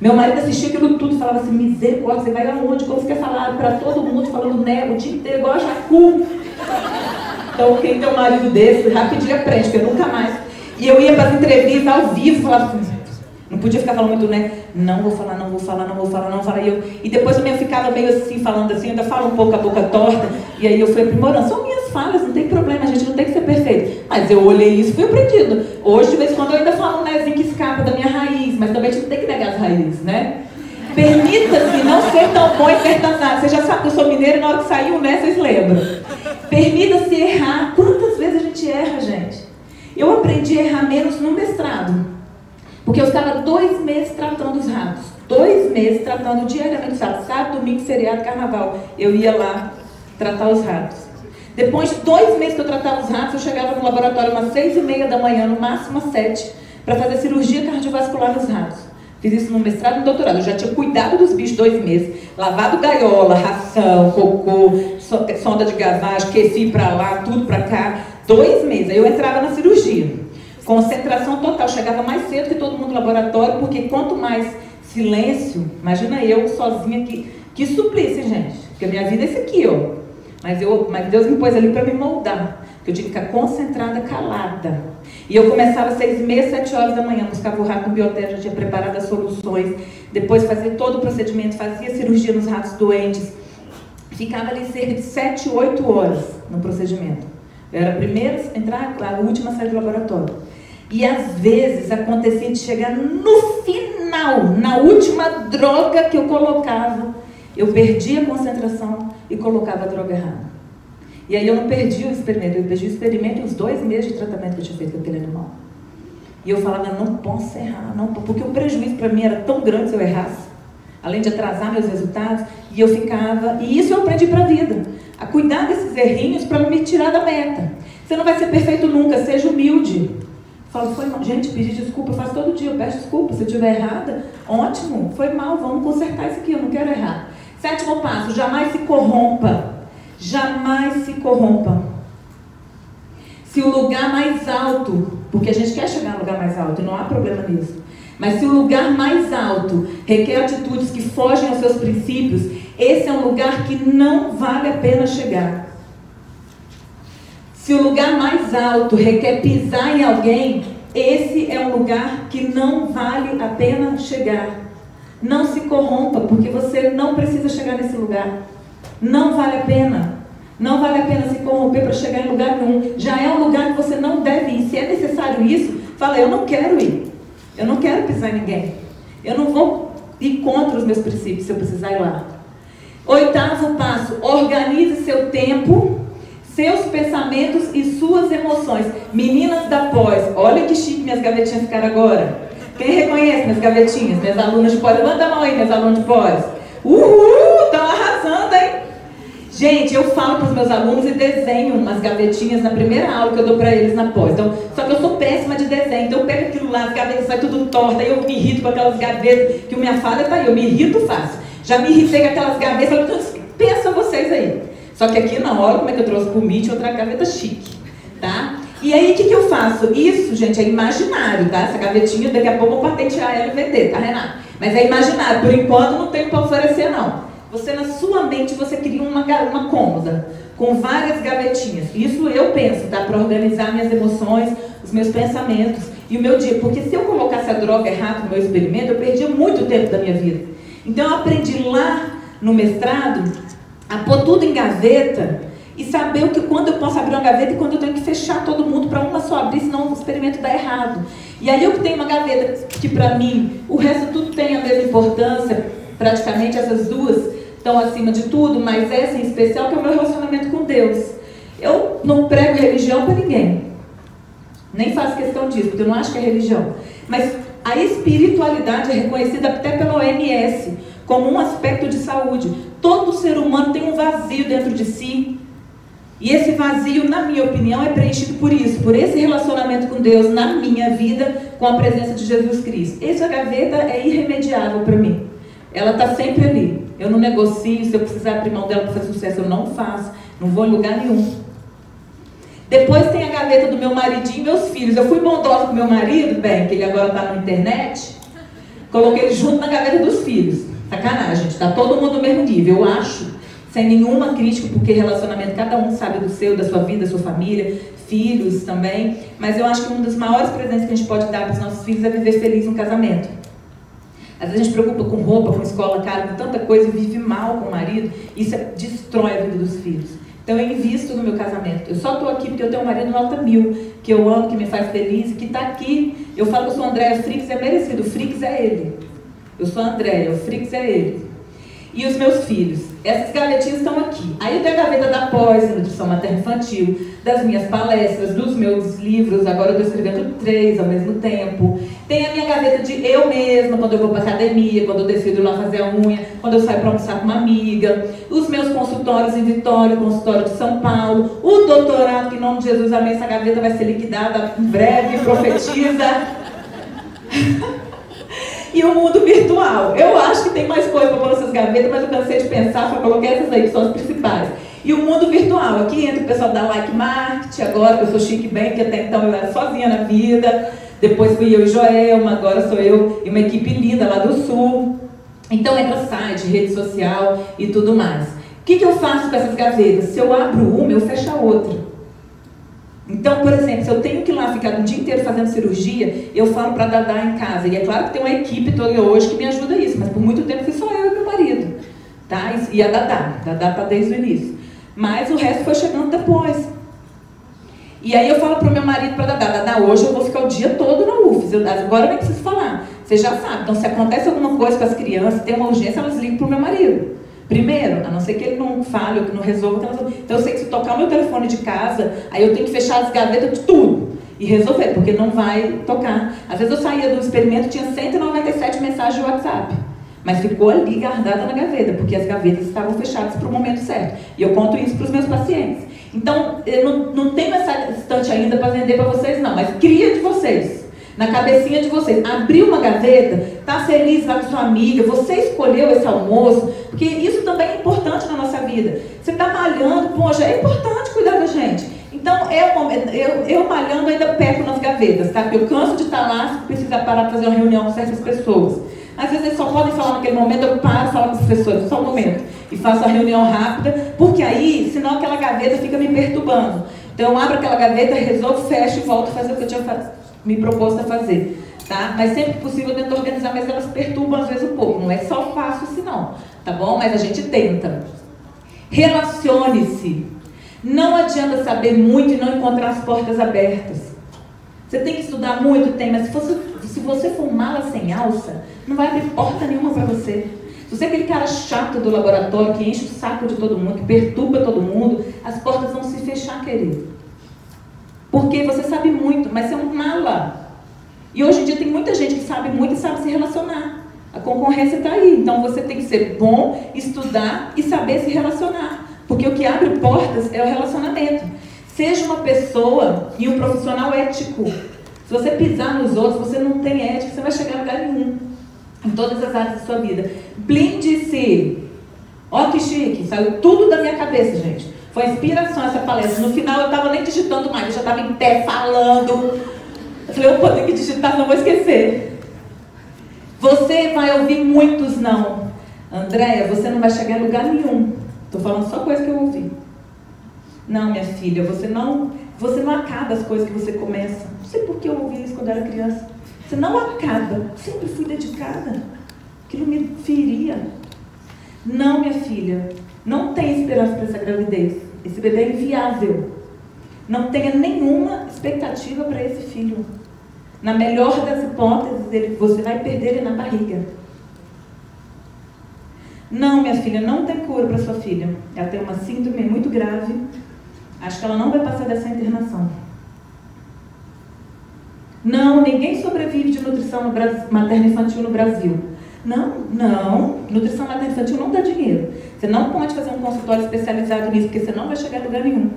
Meu marido assistia aquilo tudo e falava assim, misericórdia, você vai aonde? Como você quer falar para todo mundo falando né o dia inteiro, igual a Jacu. Então, quem tem um marido desse, rapidinho aprende, porque eu nunca mais. E eu ia para as entrevistas ao vivo, falava assim, não podia ficar falando muito, né? Não vou falar, não vou falar, não vou falar, não vou falar. E, eu, e depois eu ficava meio assim, falando assim, ainda falo um pouco a boca torta. E aí eu fui aprimorando. São minhas falas, não tem problema, a gente não tem que ser perfeito. Mas eu olhei isso e fui aprendido. Hoje, de vez em quando, eu ainda falo um nezinho que escapa da minha raiz, mas também a gente não tem que negar as raízes, né? Permita-se não ser tão bom e ser nada. Você já sabe que eu sou mineira e na hora que saiu, né, vocês lembram. Permita-se errar. Quantas vezes a gente erra, gente? Eu aprendi a errar menos no mestrado. Porque eu estava dois meses tratando os ratos. Dois meses tratando diariamente os ratos. Sábado, domingo, feriado, carnaval. Eu ia lá tratar os ratos. Depois de dois meses que eu tratava os ratos, eu chegava no laboratório umas seis e meia da manhã, no máximo às sete, para fazer cirurgia cardiovascular nos ratos. Fiz isso no mestrado e no doutorado. Eu já tinha cuidado dos bichos dois meses. Lavado gaiola, ração, cocô, sonda de gavagem, queci para lá, tudo para cá. Dois meses. Aí eu entrava na cirurgia. Concentração total. Chegava mais cedo que todo mundo no laboratório, porque quanto mais silêncio, imagina eu sozinha que, que suplício, gente. Porque a minha vida é esse aqui, ó. Mas, eu, mas Deus me pôs ali para me moldar. Que eu tinha que ficar concentrada, calada. E eu começava às seis e meia, sete horas da manhã, buscava o rato no biotério, já tinha preparado as soluções, depois fazia todo o procedimento, fazia cirurgia nos ratos doentes. Ficava ali cerca de sete, oito horas no procedimento. Eu era a primeira a entrar, a última a sair do laboratório. E às vezes acontecia de chegar no final, na última droga que eu colocava, eu perdia a concentração e colocava a droga errada. E aí eu não perdi o experimento, eu perdi o experimento e os dois meses de tratamento que eu tinha feito com aquele animal. E eu falava, não posso errar, não, porque o prejuízo para mim era tão grande se eu errasse, além de atrasar meus resultados, e eu ficava, e isso eu aprendi para a vida, a cuidar desses errinhos para me tirar da meta. Você não vai ser perfeito nunca, seja humilde. Falo, foi mal. Gente, pedir desculpa, eu faço todo dia, eu peço desculpa. Se eu estiver errada, ótimo, foi mal, vamos consertar isso aqui, eu não quero errar. Sétimo passo, jamais se corrompa jamais se corrompa. Se o lugar mais alto, porque a gente quer chegar no lugar mais alto, não há problema nisso, mas se o lugar mais alto requer atitudes que fogem aos seus princípios, esse é um lugar que não vale a pena chegar. Se o lugar mais alto requer pisar em alguém, esse é um lugar que não vale a pena chegar. Não se corrompa, porque você não precisa chegar nesse lugar. Não vale a pena. Não vale a pena se corromper para chegar em lugar nenhum. Já é um lugar que você não deve ir. Se é necessário isso, fala, eu não quero ir. Eu não quero pisar em ninguém. Eu não vou ir contra os meus princípios se eu precisar ir lá. Oitavo passo, organize seu tempo, seus pensamentos e suas emoções. Meninas da pós, olha que chique minhas gavetinhas ficaram agora. Quem reconhece minhas gavetinhas? Minhas alunas de pós, levanta a mão aí, minhas alunas de pós. Uhul? Gente, eu falo para os meus alunos e desenho umas gavetinhas na primeira aula que eu dou para eles na pós. Então, só que eu sou péssima de desenho, então eu pego aquilo lá, as gavetas sai tudo torta, aí eu me irrito com aquelas gavetas, que minha falha tá aí, eu me irrito fácil. Já me irritei com aquelas gavetas, pensa vocês aí. Só que aqui não, olha como é que eu trouxe pro Meet outra gaveta chique, tá? E aí, o que, que eu faço? Isso, gente, é imaginário, tá? Essa gavetinha, daqui a pouco eu vou patentear ela e vender, tá, Renato? Mas é imaginário, por enquanto não tenho para oferecer, não. Você, na sua mente, você cria uma, uma cômoda com várias gavetinhas. Isso eu penso, tá? Para organizar minhas emoções, os meus pensamentos e o meu dia. Porque se eu colocasse a droga errada no meu experimento, eu perdia muito tempo da minha vida. Então eu aprendi lá no mestrado a pôr tudo em gaveta e saber o que quando eu posso abrir uma gaveta e quando eu tenho que fechar todo mundo para uma só abrir, senão o experimento dá errado. E aí eu tenho uma gaveta que para mim, o resto tudo tem a mesma importância, praticamente essas duas estão acima de tudo, mas essa em especial que é o meu relacionamento com Deus. Eu não prego religião para ninguém. Nem faço questão disso, porque eu não acho que é religião. Mas a espiritualidade é reconhecida até pela OMS como um aspecto de saúde. Todo ser humano tem um vazio dentro de si. E esse vazio, na minha opinião, é preenchido por isso, por esse relacionamento com Deus na minha vida, com a presença de Jesus Cristo. Essa gaveta é irremediável para mim. Ela está sempre ali. Eu não negocio, se eu precisar abrir mão dela para fazer sucesso, eu não faço. Não vou em lugar nenhum. Depois tem a gaveta do meu maridinho e meus filhos. Eu fui bondosa com meu marido, bem, que ele agora está na internet. Coloquei ele junto na gaveta dos filhos. Sacanagem, gente. Está todo mundo no mesmo nível, eu acho. Sem nenhuma crítica, porque relacionamento, cada um sabe do seu, da sua vida, da sua família, filhos também. Mas eu acho que um dos maiores presentes que a gente pode dar para os nossos filhos é viver feliz no casamento. Às vezes a gente preocupa com roupa, com escola cara, com tanta coisa e vive mal com o marido. Isso destrói a vida dos filhos. Então eu invisto no meu casamento. Eu só estou aqui porque eu tenho um marido nota mil, que eu amo, que me faz feliz, que está aqui. Eu falo que eu sou Andréia Frix, é merecido. O Frix é ele. Eu sou Andréia, o Frix é ele. E os meus filhos. Essas gavetinhas estão aqui. Aí eu tenho a gaveta da pós, nutrição materna infantil, das minhas palestras, dos meus livros. Agora eu estou escrevendo três ao mesmo tempo. Tem a minha gaveta de eu mesma, quando eu vou para academia, quando eu decido ir lá fazer a unha, quando eu saio para almoçar com uma amiga. Os meus consultórios em Vitória, consultório de São Paulo. O doutorado, que em nome de Jesus, amém, essa gaveta vai ser liquidada em breve, profetiza. e o mundo virtual. Eu acho que tem mais coisa para pôr nessas gavetas, mas eu cansei de pensar, só coloquei essas aí, que são as principais. E o mundo virtual. Aqui entra o pessoal da Like Market, agora que eu sou chique bem, que até então eu era sozinha na vida. Depois fui eu e Joelma, agora sou eu e uma equipe linda lá do Sul. Então entra site, rede social e tudo mais. O que, que eu faço com essas gavetas? Se eu abro uma, eu fecho a outra. Então, por exemplo, se eu tenho que ir lá ficar o dia inteiro fazendo cirurgia, eu falo para Dadá em casa. E é claro que tem uma equipe toda hoje que me ajuda isso, mas por muito tempo fui só eu e meu marido. Tá? E a Dadá. Dadá está desde o início. Mas o resto foi chegando depois. E aí eu falo para o meu marido, para Dadá, Dadá, hoje eu vou ficar o dia todo na UFES. Eu, agora eu nem preciso falar. Você já sabe. Então, se acontece alguma coisa com as crianças, tem uma urgência, elas ligam para o meu marido. Primeiro, a não ser que ele não fale ou que não resolva. Então eu sei que se tocar o meu telefone de casa, aí eu tenho que fechar as gavetas de tudo e resolver, porque não vai tocar. Às vezes eu saía do experimento tinha 197 mensagens de WhatsApp. Mas ficou ali guardada na gaveta, porque as gavetas estavam fechadas para o momento certo. E eu conto isso para os meus pacientes. Então, eu não, não tenho essa estante ainda para vender para vocês, não, mas cria de vocês na cabecinha de vocês. Abriu uma gaveta, tá feliz lá com sua amiga, você escolheu esse almoço, porque isso também é importante na nossa vida. Você está malhando, poxa, é importante cuidar da gente. Então, eu, eu, eu malhando ainda perco nas gavetas, tá? Porque eu canso de estar lá se precisar parar para fazer uma reunião com certas pessoas. Às vezes eles só podem falar naquele momento, eu paro e falo com as pessoas, só um momento. E faço a reunião rápida, porque aí, senão aquela gaveta fica me perturbando. Então eu abro aquela gaveta, resolvo, fecho e volto a fazer o que eu tinha me proposto a fazer. Tá? Mas sempre que possível eu tento organizar, mas elas perturbam às vezes o povo. Não é só fácil assim não, tá bom? Mas a gente tenta. Relacione-se. Não adianta saber muito e não encontrar as portas abertas. Você tem que estudar muito, tem, mas se, fosse, se você for mala sem alça, não vai abrir porta nenhuma para você. Se você é aquele cara chato do laboratório que enche o saco de todo mundo, que perturba todo mundo, as portas vão se fechar, querido. Porque você sabe muito, mas é um mala. E hoje em dia tem muita gente que sabe muito e sabe se relacionar. A concorrência está aí. Então você tem que ser bom, estudar e saber se relacionar. Porque o que abre portas é o relacionamento. Seja uma pessoa e um profissional ético. Se você pisar nos outros, você não tem ética, você vai chegar a lugar nenhum. Em todas as áreas da sua vida. Blinde-se. Ó que chique, saiu tudo da minha cabeça, gente. Foi inspiração essa palestra. No final eu estava nem digitando mais, eu já estava em pé falando. Eu falei, eu vou ter que digitar, não vou esquecer. Você vai ouvir muitos não. Andréia, você não vai chegar em lugar nenhum. Estou falando só coisa que eu ouvi. Não, minha filha, você não, você não acaba as coisas que você começa. Não sei por que eu ouvi isso quando era criança. Você não acaba. Sempre fui dedicada. Aquilo me feria. Não, minha filha, não tenha esperança para essa gravidez. Esse bebê é inviável. Não tenha nenhuma expectativa para esse filho. Na melhor das hipóteses, ele, você vai perder ele na barriga. Não, minha filha, não tem cura para sua filha. Ela tem uma síndrome muito grave. Acho que ela não vai passar dessa internação. Não, ninguém sobrevive de nutrição materna infantil no Brasil. Não, não. Nutrição materna infantil não dá dinheiro. Você não pode fazer um consultório especializado nisso, porque você não vai chegar a lugar nenhum.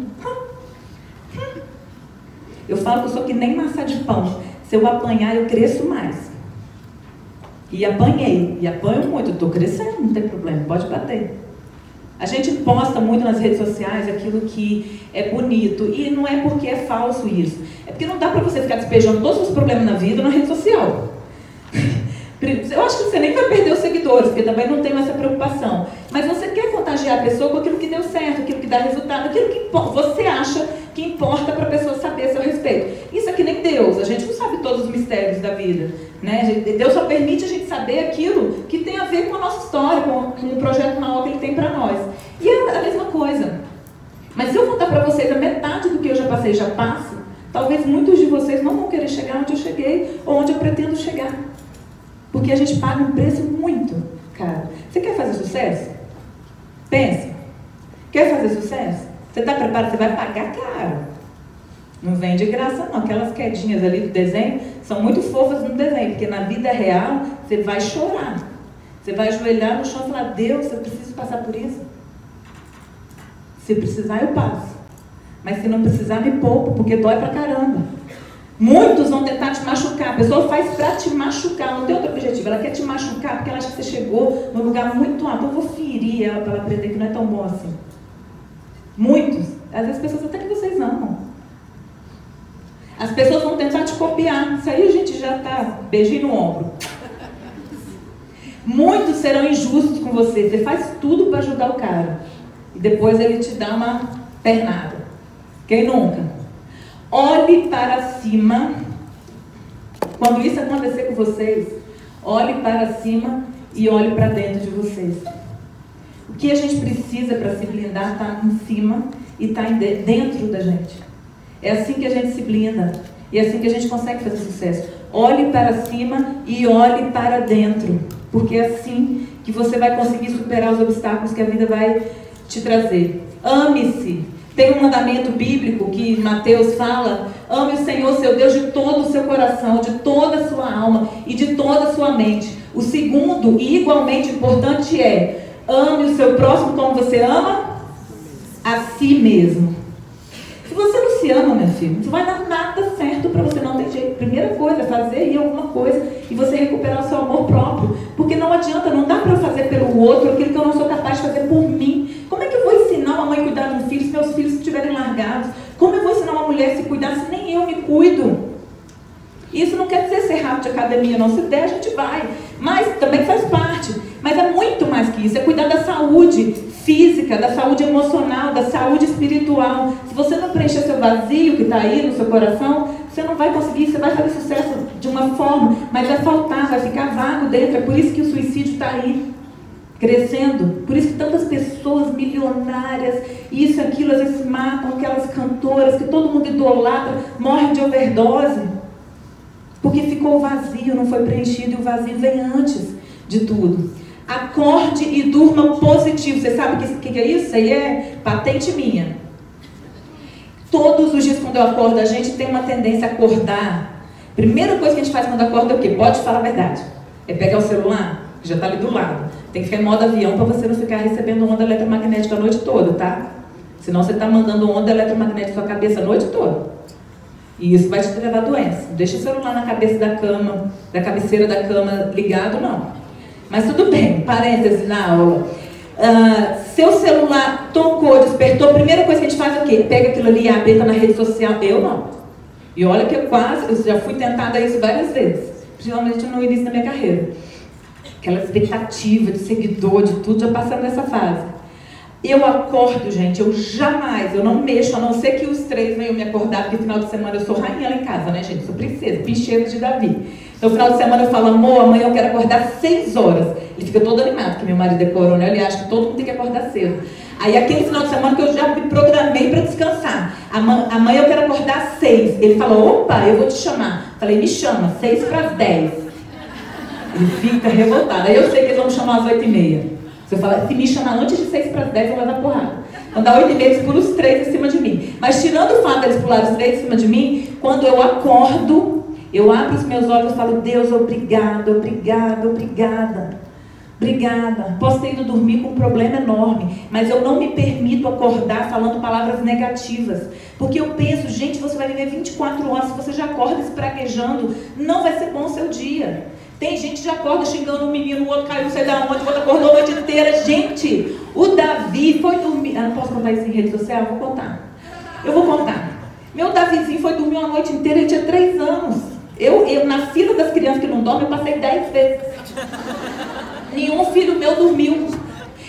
Eu falo que eu sou que nem massa de pão. Se eu apanhar, eu cresço mais. E apanhei, e apanho muito, estou crescendo, não tem problema, pode bater. A gente posta muito nas redes sociais aquilo que é bonito, e não é porque é falso isso. É porque não dá para você ficar despejando todos os problemas na vida na rede social. Eu acho que você nem vai perder os seguidores, porque também não tem essa preocupação. Mas você quer contagiar a pessoa com aquilo que deu certo, aquilo que dá resultado, aquilo que você acha que importa para a pessoa saber a seu respeito. Isso é que nem Deus, a gente não sabe todos os mistérios da vida. Né? Deus só permite a gente saber aquilo que tem a ver com a nossa história, com o projeto maior que Ele tem para nós. E é a mesma coisa. Mas se eu contar para vocês a metade do que eu já passei já passo, talvez muitos de vocês não vão querer chegar onde eu cheguei ou onde eu pretendo chegar. Porque a gente paga um preço muito caro. Você quer fazer sucesso? Pense. Quer fazer sucesso? Você está preparado? Você vai pagar caro. Não vem de graça, não. Aquelas quedinhas ali do desenho são muito fofas no desenho, porque na vida real você vai chorar. Você vai ajoelhar no chão e falar: Deus, eu preciso passar por isso. Se precisar, eu passo. Mas se não precisar, me poupo, porque dói pra caramba. Muitos vão tentar te machucar. A pessoa faz para te machucar, não tem outro objetivo. Ela quer te machucar porque ela acha que você chegou num lugar muito alto. Eu vou ferir ela para ela aprender que não é tão bom assim. Muitos. Às vezes pessoas até que vocês amam. As pessoas vão tentar te copiar. Isso aí a gente já está beijinho no ombro. Muitos serão injustos com você. Você faz tudo para ajudar o cara. E depois ele te dá uma pernada. Quem nunca? Olhe para cima. Quando isso acontecer com vocês, olhe para cima e olhe para dentro de vocês. O que a gente precisa para se blindar está em cima e está dentro da gente. É assim que a gente se blinda. E é assim que a gente consegue fazer sucesso. Olhe para cima e olhe para dentro. Porque é assim que você vai conseguir superar os obstáculos que a vida vai te trazer. Ame-se. Tem um mandamento bíblico que Mateus fala: ame o Senhor seu Deus de todo o seu coração, de toda a sua alma e de toda a sua mente. O segundo, e igualmente importante, é: ame o seu próximo como você ama a si mesmo. Se você não se ama, meu filho, não vai dar nada certo para você, não tem jeito. Primeira coisa é fazer ir alguma coisa e você recuperar seu amor próprio. Porque não adianta, não dá para fazer pelo outro aquilo que eu não sou capaz de fazer por mim. Como é que eu vou ensinar mãe cuidar de um filho se meus filhos estiverem largados? Como eu vou ensinar uma mulher a se cuidar se nem eu me cuido? Isso não quer dizer ser rápido de academia, não. Se der, a gente vai. Mas também faz parte. Mas é muito mais que isso. É cuidar da saúde física, da saúde emocional, da saúde espiritual. Se você não preencher seu vazio que está aí no seu coração, você não vai conseguir, você vai fazer sucesso de uma forma, mas vai faltar, vai ficar vago dentro. É por isso que o suicídio está aí. Crescendo. Por isso que tantas pessoas milionárias, isso, aquilo, às vezes matam aquelas cantoras que todo mundo idolatra, morrem de overdose. Porque ficou vazio, não foi preenchido e o vazio vem antes de tudo. Acorde e durma positivo. Você sabe o que, que, é isso? Isso aí é patente minha. Todos os dias quando eu acordo, a gente tem uma tendência a acordar. Primeira coisa que a gente faz quando acorda é o quê? Pode falar a verdade. É pegar o celular, que já está ali do lado. Tem que ficar em modo avião para você não ficar recebendo onda eletromagnética a noite toda, tá? Senão você está mandando onda eletromagnética na sua cabeça a noite toda. E isso vai te levar a doença. Deixa o celular na cabeça da cama, da cabeceira da cama ligado, não. Mas tudo bem, parênteses na aula. Uh, seu celular tocou, despertou, a primeira coisa que a gente faz é o quê? Pega aquilo ali e abre, na rede social. Eu não. E olha que eu quase, eu já fui tentada isso várias vezes. Principalmente no início da minha carreira aquela expectativa de seguidor, de tudo, já passando nessa fase. Eu acordo, gente, eu jamais, eu não mexo, a não ser que os três venham me acordar, porque final de semana eu sou rainha lá em casa, né, gente? Sou princesa, pincheiro de Davi. Então, final de semana eu falo, amor, amanhã eu quero acordar seis horas. Ele fica todo animado, que meu marido é coronel, ele acha que todo mundo tem que acordar cedo. Aí, aquele final de semana que eu já me programei para descansar. Amanhã eu quero acordar seis. Ele falou, opa, eu vou te chamar. Falei, me chama, seis para as dez. Ele fica revoltado. Aí eu sei que eles vão me chamar às 8h30. Se eu falar, se me chamar antes de 6 para as 10, eu vou dar porrada. Então dá 8 h 30 eles pulam os três em cima de mim. Mas tirando o fato deles pularem os três em cima de mim, quando eu acordo, eu abro os meus olhos e falo, Deus, obrigado, obrigado, obrigada. Obrigada. Posso ter ido dormir com um problema enorme, mas eu não me permito acordar falando palavras negativas. Porque eu penso, gente, você vai viver 24 horas, se você já acorda espraguejando, não vai ser bom o seu dia. Tem gente que acorda xingando um menino, o outro caiu, sei da onde, o outro acordou a noite inteira. Gente, o Davi foi dormir. Ah, não posso contar isso em rede social? Vou contar. Eu vou contar. Meu Davizinho foi dormir uma noite inteira, ele tinha três anos. Eu, eu, na fila das crianças que não dormem, eu passei dez vezes. Nenhum filho meu dormiu.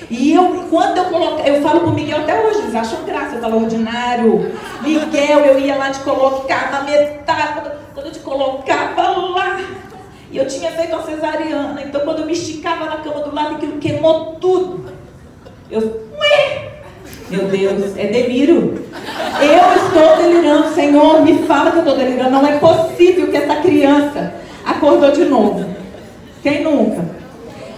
E eu, quando eu coloco, eu falo pro Miguel até hoje, eles acham graça, eu falo ordinário. Miguel, eu ia lá te colocar na metade, quando eu te colocava lá, e eu tinha feito uma cesariana, então quando eu me esticava na cama do lado, aquilo queimou tudo. Eu, ué, meu Deus, é delírio. Eu estou delirando, Senhor, me fala que eu estou delirando. Não é possível que essa criança acordou de novo. Quem nunca?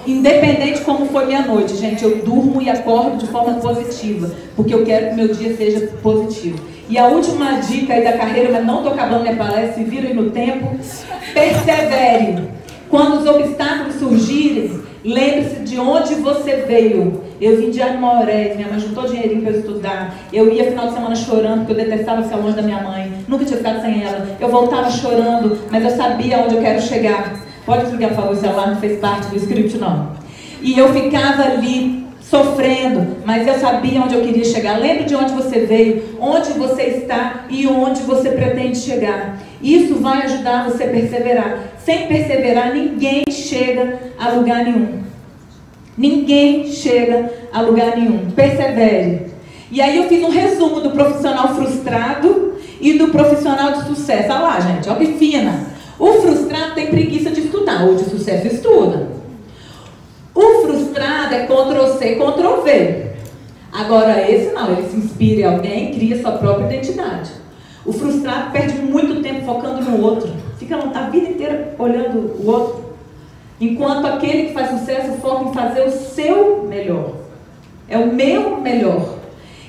Independente como foi minha noite, gente, eu durmo e acordo de forma positiva, porque eu quero que meu dia seja positivo. E a última dica aí da carreira, mas não estou acabando minha palestra, se virem no tempo, persevere. Quando os obstáculos surgirem, lembre-se de onde você veio. Eu vim de Amorés, minha mãe juntou dinheirinho para eu estudar. Eu ia final de semana chorando, porque eu detestava ficar longe da minha mãe. Nunca tinha ficado sem ela. Eu voltava chorando, mas eu sabia onde eu quero chegar. Pode explicar, por favor, o celular não fez parte do script, não. E eu ficava ali sofrendo, mas eu sabia onde eu queria chegar. Lembre de onde você veio, onde você está e onde você pretende chegar. Isso vai ajudar você a perseverar. Sem perseverar, ninguém chega a lugar nenhum. Ninguém chega a lugar nenhum. Persevere. E aí eu fiz um resumo do profissional frustrado e do profissional de sucesso. Olha lá, gente, olha que fina. O frustrado tem preguiça de estudar, o de sucesso estuda. O frustrado é Ctrl-C, Ctrl-V. Agora, esse não, ele se inspira em alguém cria sua própria identidade. O frustrado perde muito tempo focando no outro. Fica a vida inteira olhando o outro. Enquanto aquele que faz sucesso foca em fazer o seu melhor. É o meu melhor.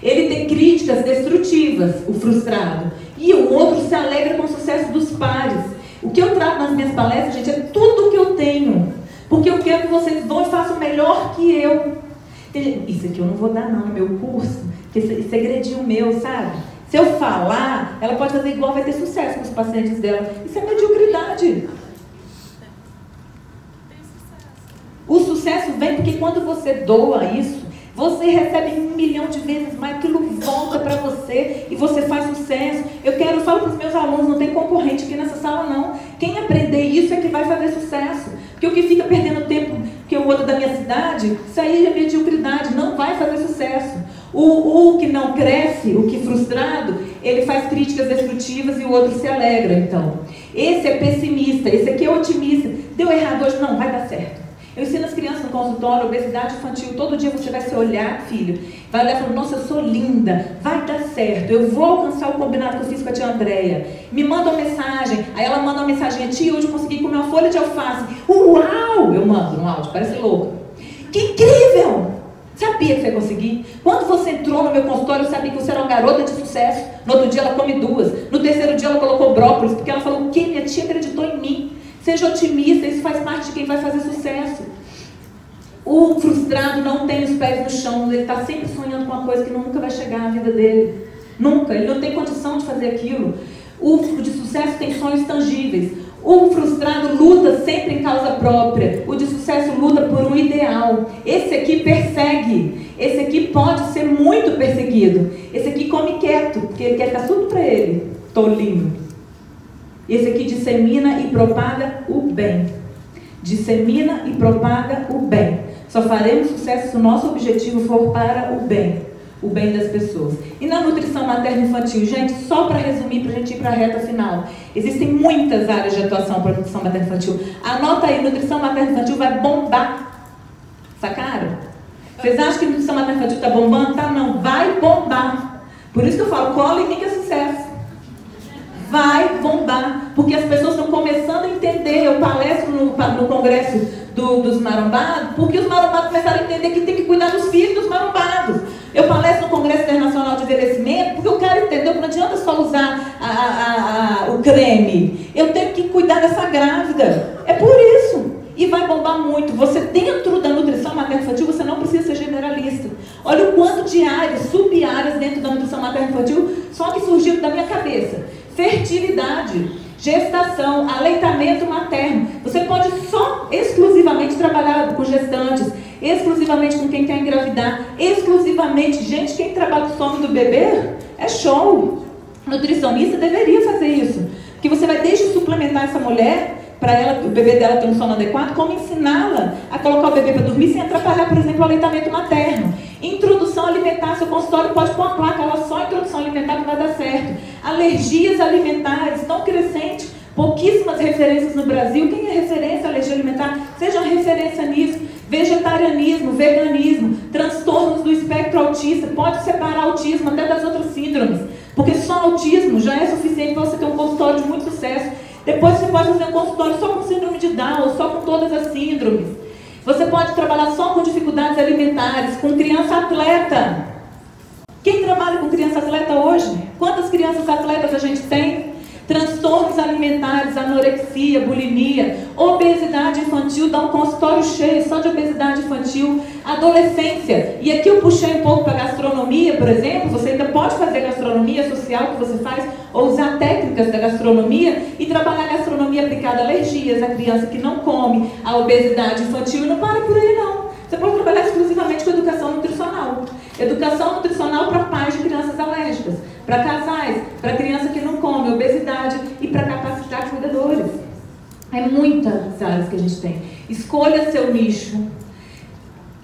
Ele tem críticas destrutivas, o frustrado. E o outro se alegra com o sucesso dos pares. O que eu trago nas minhas palestras, gente, é tudo que eu tenho. Porque eu quero que vocês vão e façam melhor que eu. Isso aqui eu não vou dar não no meu curso, porque é segredinho meu, sabe? Se eu falar, ela pode fazer igual, vai ter sucesso com os pacientes dela. Isso é mediocridade. O sucesso vem porque quando você doa isso, você recebe um milhão de vezes mais, aquilo volta para você e você faz sucesso. Eu quero, eu falo para os meus alunos, não tem concorrente aqui nessa sala não. Quem aprender isso é que vai fazer sucesso. Porque o que fica perdendo tempo, que é o outro da minha cidade, isso aí é mediocridade, não vai fazer sucesso. O, o que não cresce, o que frustrado, ele faz críticas destrutivas e o outro se alegra, então. Esse é pessimista, esse aqui é otimista. Deu errado hoje? Não, vai dar certo. Eu ensino as crianças no consultório, obesidade infantil. Todo dia você vai se olhar, filho, vai olhar e falar: Nossa, eu sou linda, vai dar certo, eu vou alcançar o combinado que eu fiz com a tia Andréia. Me manda uma mensagem. Aí ela manda uma mensagem: Tia, hoje eu consegui comer uma folha de alface. Uau! Eu mando um áudio, parece louco. Que incrível! Sabia que você ia conseguir. Quando você entrou no meu consultório, eu sabia que você era uma garota de sucesso. No outro dia ela come duas. No terceiro dia ela colocou brócolis, porque ela falou: O que? Minha tia acreditou em mim. Seja otimista, isso faz parte de quem vai fazer sucesso. O frustrado não tem os pés no chão, ele está sempre sonhando com uma coisa que nunca vai chegar na vida dele. Nunca, ele não tem condição de fazer aquilo. O de sucesso tem sonhos tangíveis. O frustrado luta sempre em causa própria. O de sucesso luta por um ideal. Esse aqui persegue. Esse aqui pode ser muito perseguido. Esse aqui come quieto, porque ele quer ficar tudo para ele. Tolinho. Esse aqui dissemina e propaga o bem. Dissemina e propaga o bem. Só faremos sucesso se o nosso objetivo for para o bem, o bem das pessoas. E na nutrição materna infantil, gente, só para resumir, para a gente ir para a reta final, existem muitas áreas de atuação para a nutrição materna infantil. Anota aí, nutrição materna infantil vai bombar. Sacaram? Vocês acham que nutrição materna infantil está bombando? Tá não, vai bombar. Por isso que eu falo, cola que é sucesso vai bombar, porque as pessoas estão começando a entender. Eu palestro no, no congresso do, dos marombados, porque os marombados começaram a entender que tem que cuidar dos filhos dos marombados. Eu palestro no Congresso Internacional de Envelhecimento, porque o cara entendeu que não adianta só usar a, a, a, o creme. Eu tenho que cuidar dessa grávida. É por isso. E vai bombar muito. Você dentro da nutrição materna infantil, você não precisa ser generalista. Olha o quanto de áreas, sub-áreas dentro da nutrição materna infantil, só que surgiu da minha cabeça fertilidade, gestação, aleitamento materno. Você pode só exclusivamente trabalhar com gestantes, exclusivamente com quem quer engravidar, exclusivamente, gente, quem trabalha com sono do bebê é show. Nutricionista deveria fazer isso. Que você vai desde suplementar essa mulher para ela, o bebê dela ter um sono adequado, como ensiná-la a colocar o bebê para dormir sem atrapalhar, por exemplo, o aleitamento materno. Introdução alimentar, seu consultório pode pôr uma placa, ela só introdução alimentar que vai dar certo. Alergias alimentares estão crescentes, pouquíssimas referências no Brasil. Quem é referência à alergia alimentar? Seja uma referência nisso. Vegetarianismo, veganismo, transtornos do espectro autista, pode separar autismo até das outras síndromes, porque só autismo já é suficiente para você ter um consultório de muito sucesso. Depois você pode fazer um consultório só com síndrome de Down, só com todas as síndromes. Você pode trabalhar só com dificuldades alimentares, com criança atleta. Quem trabalha com criança atleta hoje? Quantas crianças atletas a gente tem? Transtornos alimentares, anorexia, bulimia, obesidade infantil, dá um consultório cheio só de obesidade infantil, adolescência. E aqui eu puxei um pouco para gastronomia, por exemplo. Você ainda pode fazer gastronomia social que você faz, ou usar técnicas da gastronomia e trabalhar gastronomia aplicada a alergias, a criança que não come, a obesidade infantil e não para por aí não. Você pode trabalhar exclusivamente com educação nutricional. Educação nutricional para pais de crianças alérgicas, para casais, para criança que não come, obesidade e para capacitar cuidadores. É muitas áreas que a gente tem. Escolha seu nicho.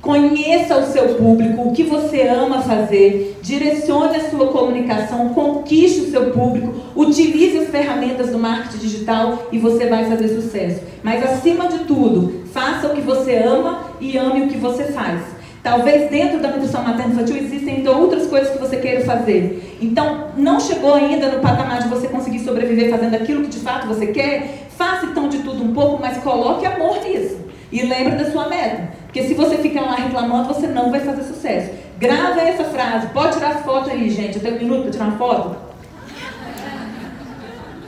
Conheça o seu público, o que você ama fazer, direcione a sua comunicação, conquiste o seu público, utilize as ferramentas do marketing digital e você vai fazer sucesso. Mas acima de tudo, faça o que você ama e ame o que você faz. Talvez dentro da nutrição materna infantil existem outras coisas que você queira fazer. Então, não chegou ainda no patamar de você conseguir sobreviver fazendo aquilo que de fato você quer? Faça então de tudo um pouco, mas coloque amor nisso. E lembre da sua meta. Porque se você ficar lá reclamando, você não vai fazer sucesso. Grava essa frase. Pode tirar as fotos aí, gente. Eu tenho um minuto para tirar uma foto.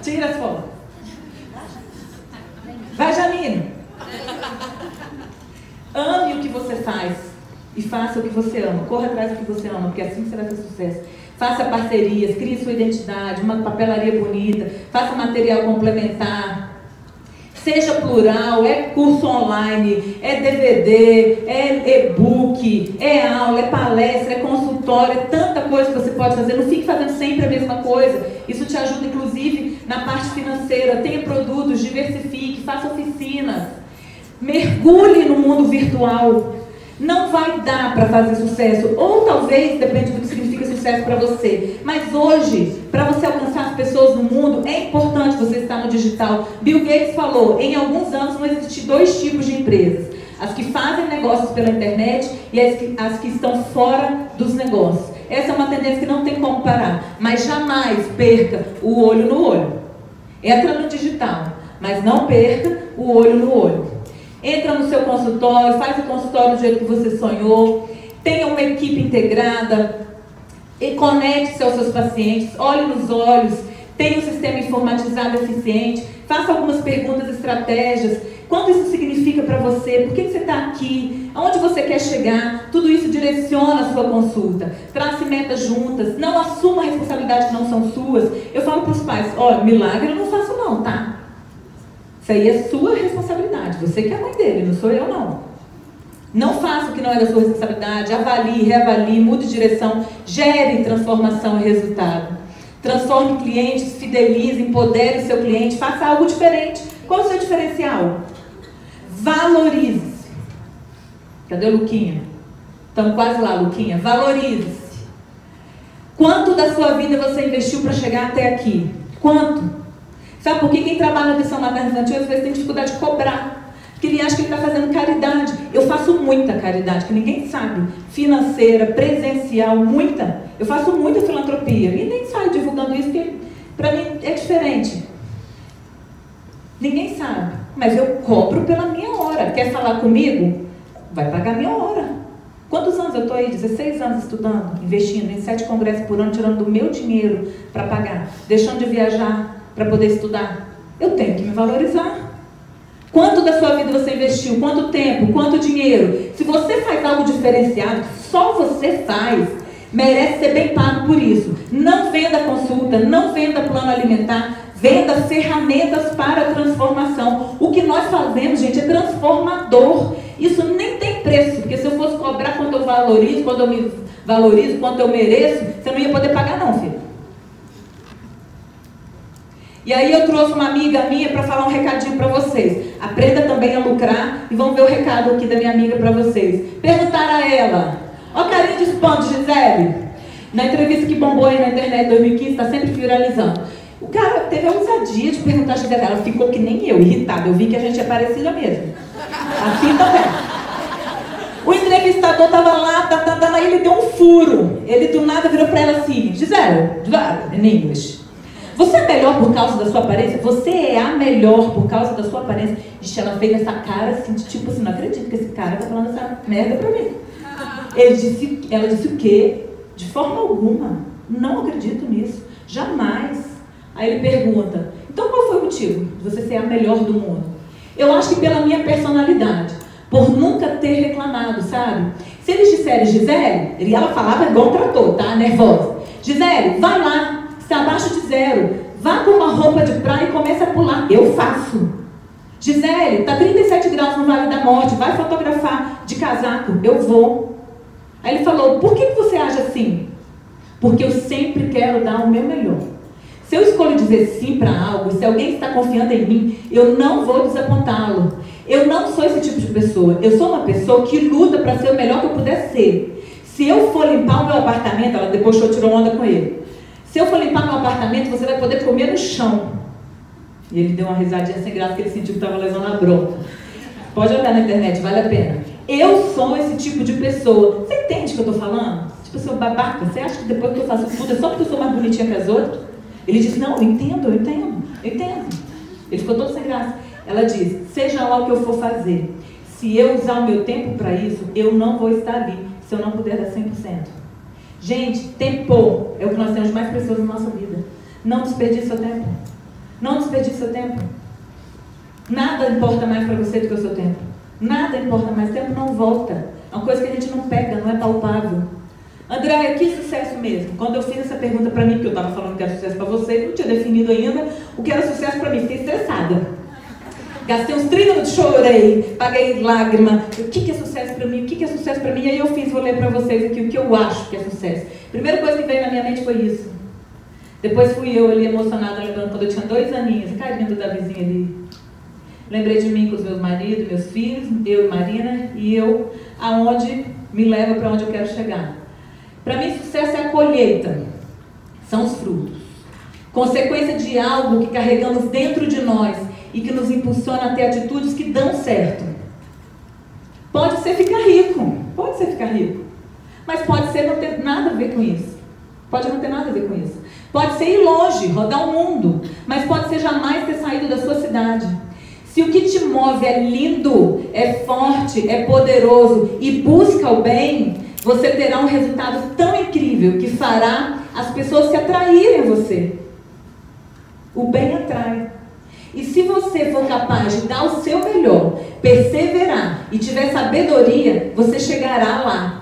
Tira as fotos. Vai, Janine. Ame o que você faz e faça o que você ama. Corra atrás do que você ama, porque assim você vai ter sucesso. Faça parcerias, crie sua identidade, uma papelaria bonita, faça material complementar. Seja plural, é curso online, é DVD, é e-book, é aula, é palestra, é consultório, é tanta coisa que você pode fazer. Não fique fazendo sempre a mesma coisa. Isso te ajuda, inclusive, na parte financeira. Tenha produtos, diversifique, faça oficinas. Mergulhe no mundo virtual. Não vai dar para fazer sucesso, ou talvez, depende do que significa sucesso para você. Mas hoje, para você alcançar as pessoas no mundo, é importante você estar no digital. Bill Gates falou: em alguns anos vão existir dois tipos de empresas. as que fazem negócios pela internet e as que, as que estão fora dos negócios. Essa é uma tendência que não tem como parar, mas jamais perca o olho no olho. Entra no digital, mas não perca o olho no olho. Entra no seu consultório, faz o consultório do jeito que você sonhou, tenha uma equipe integrada, e conecte-se aos seus pacientes, olhe nos olhos, tenha um sistema informatizado eficiente, faça algumas perguntas, estratégias. Quanto isso significa para você? Por que, você está aqui? Aonde você quer chegar? Tudo isso direciona a sua consulta. Trace metas juntas. Não assuma responsabilidades que não são suas. Eu falo para os pais: olha, milagre eu não faço, não, tá? Isso aí é sua responsabilidade. Você que é a mãe dele, não sou eu, não. Não faça o que não é da sua responsabilidade. Avalie, reavalie, mude de direção. Gere transformação e resultado. Transforme clientes, fidelize, empodere o seu cliente, faça algo diferente. Qual o seu diferencial? Valorize-se. Cadê o Luquinha? Estamos quase lá, Luquinha. Valorize-se. Quanto da sua vida você investiu para chegar até aqui? Quanto? Sabe por que quem trabalha na atenção materna infantil às vezes tem dificuldade de cobrar? Porque ele acha que ele está fazendo caridade. Eu faço muita caridade, que ninguém sabe. Financeira, presencial, muita. Eu faço muita filantropia. E nem saio divulgando isso, porque para mim é diferente. Ninguém sabe. Mas eu cobro pela minha hora. Quer falar comigo? Vai pagar minha hora. Quantos anos eu estou aí? 16 anos estudando, investindo em sete congressos por ano, tirando do meu dinheiro para pagar, deixando de viajar para poder estudar. Eu tenho que me valorizar. Quanto da sua vida você investiu? Quanto tempo? Quanto dinheiro? Se você faz algo diferenciado, só você faz, merece ser bem pago por isso. Não venda consulta, não venda plano alimentar, venda ferramentas para transformação. O que nós fazemos, gente, é transformador. Isso nem tem preço, porque se eu fosse cobrar quanto eu valorizo, quanto eu me valorizo, quanto eu mereço, você não ia poder pagar não, filho. E aí eu trouxe uma amiga minha para falar um recadinho para vocês. Aprenda também a lucrar e vamos ver o recado aqui da minha amiga para vocês. Perguntar a ela. Ó carinho de espanto, Gisele. Na entrevista que bombou aí na internet em 2015, está sempre viralizando. O cara teve a ousadia de perguntar a Gisele. Ela ficou que nem eu, irritada. Eu vi que a gente é parecida mesmo. Assim também. O entrevistador estava lá, tá, tá, tá, ele deu um furo. Ele do nada virou para ela assim, Gisele, in English. Você é melhor por causa da sua aparência? Você é a melhor por causa da sua aparência? Gente, ela fez essa cara assim, de tipo assim, não acredito que esse cara tá falando essa merda pra mim. Ele disse, ela disse o quê? De forma alguma. Não acredito nisso. Jamais. Aí ele pergunta, então qual foi o motivo de você ser a melhor do mundo? Eu acho que pela minha personalidade. Por nunca ter reclamado, sabe? Se eles disserem, Gisele, e ela falava igual trator, tá? Nervosa. Gisele, vai lá, está abaixo de zero. Vá com uma roupa de praia e comece a pular. Eu faço. Gisele, está 37 graus no Vale da Morte, vai fotografar de casaco. Eu vou. Aí ele falou, por que você age assim? Porque eu sempre quero dar o meu melhor. Se eu escolho dizer sim para algo, se alguém está confiando em mim, eu não vou desapontá-lo. Eu não sou esse tipo de pessoa. Eu sou uma pessoa que luta para ser o melhor que eu puder ser. Se eu for limpar o meu apartamento, ela depois tirou onda com ele. Se eu for limpar meu apartamento, você vai poder comer no chão. E ele deu uma risadinha sem graça, que ele sentiu que estava levando a bronca. Pode olhar na internet, vale a pena. Eu sou esse tipo de pessoa. Você entende o que eu estou falando? Tipo, eu sou babaca. Você acha que depois que eu faço tudo é só porque eu sou mais bonitinha que as outras? Ele disse, não, eu entendo, eu entendo, eu entendo. Ele ficou todo sem graça. Ela disse, seja lá o que eu for fazer, se eu usar o meu tempo para isso, eu não vou estar ali, se eu não puder dar 100%. Gente, tempo é o que nós temos mais precioso na nossa vida. Não desperdice seu tempo. Não desperdice seu tempo. Nada importa mais para você do que o seu tempo. Nada importa mais. Tempo não volta. É uma coisa que a gente não pega, não é palpável. André, que sucesso mesmo? Quando eu fiz essa pergunta para mim, porque eu estava falando que era sucesso para você, não tinha definido ainda o que era sucesso para mim, fiquei estressada. Gastei uns 30 minutos, chorei, paguei lágrima. O que, que é sucesso para mim? O que, que é sucesso para mim? E aí eu fiz, vou ler para vocês aqui o que eu acho que é sucesso. Primeira coisa que veio na minha mente foi isso. Depois fui eu ali emocionada, lembrando quando eu tinha dois aninhos, a carinha do Davizinho ali. Lembrei de mim com os meus maridos, meus filhos, eu e Marina, e eu, aonde me leva para onde eu quero chegar. Para mim, sucesso é a colheita, são os frutos. Consequência de algo que carregamos dentro de nós e que nos impulsiona a ter atitudes que dão certo. Pode ser ficar rico, pode ser ficar rico. Mas pode ser não ter nada a ver com isso. Pode não ter nada a ver com isso. Pode ser ir longe, rodar o mundo, mas pode ser jamais ter saído da sua cidade. Se o que te move é lindo, é forte, é poderoso e busca o bem, você terá um resultado tão incrível que fará as pessoas se atraírem a você. O bem atrai. E se você for capaz de dar o seu melhor, perseverar e tiver sabedoria, você chegará lá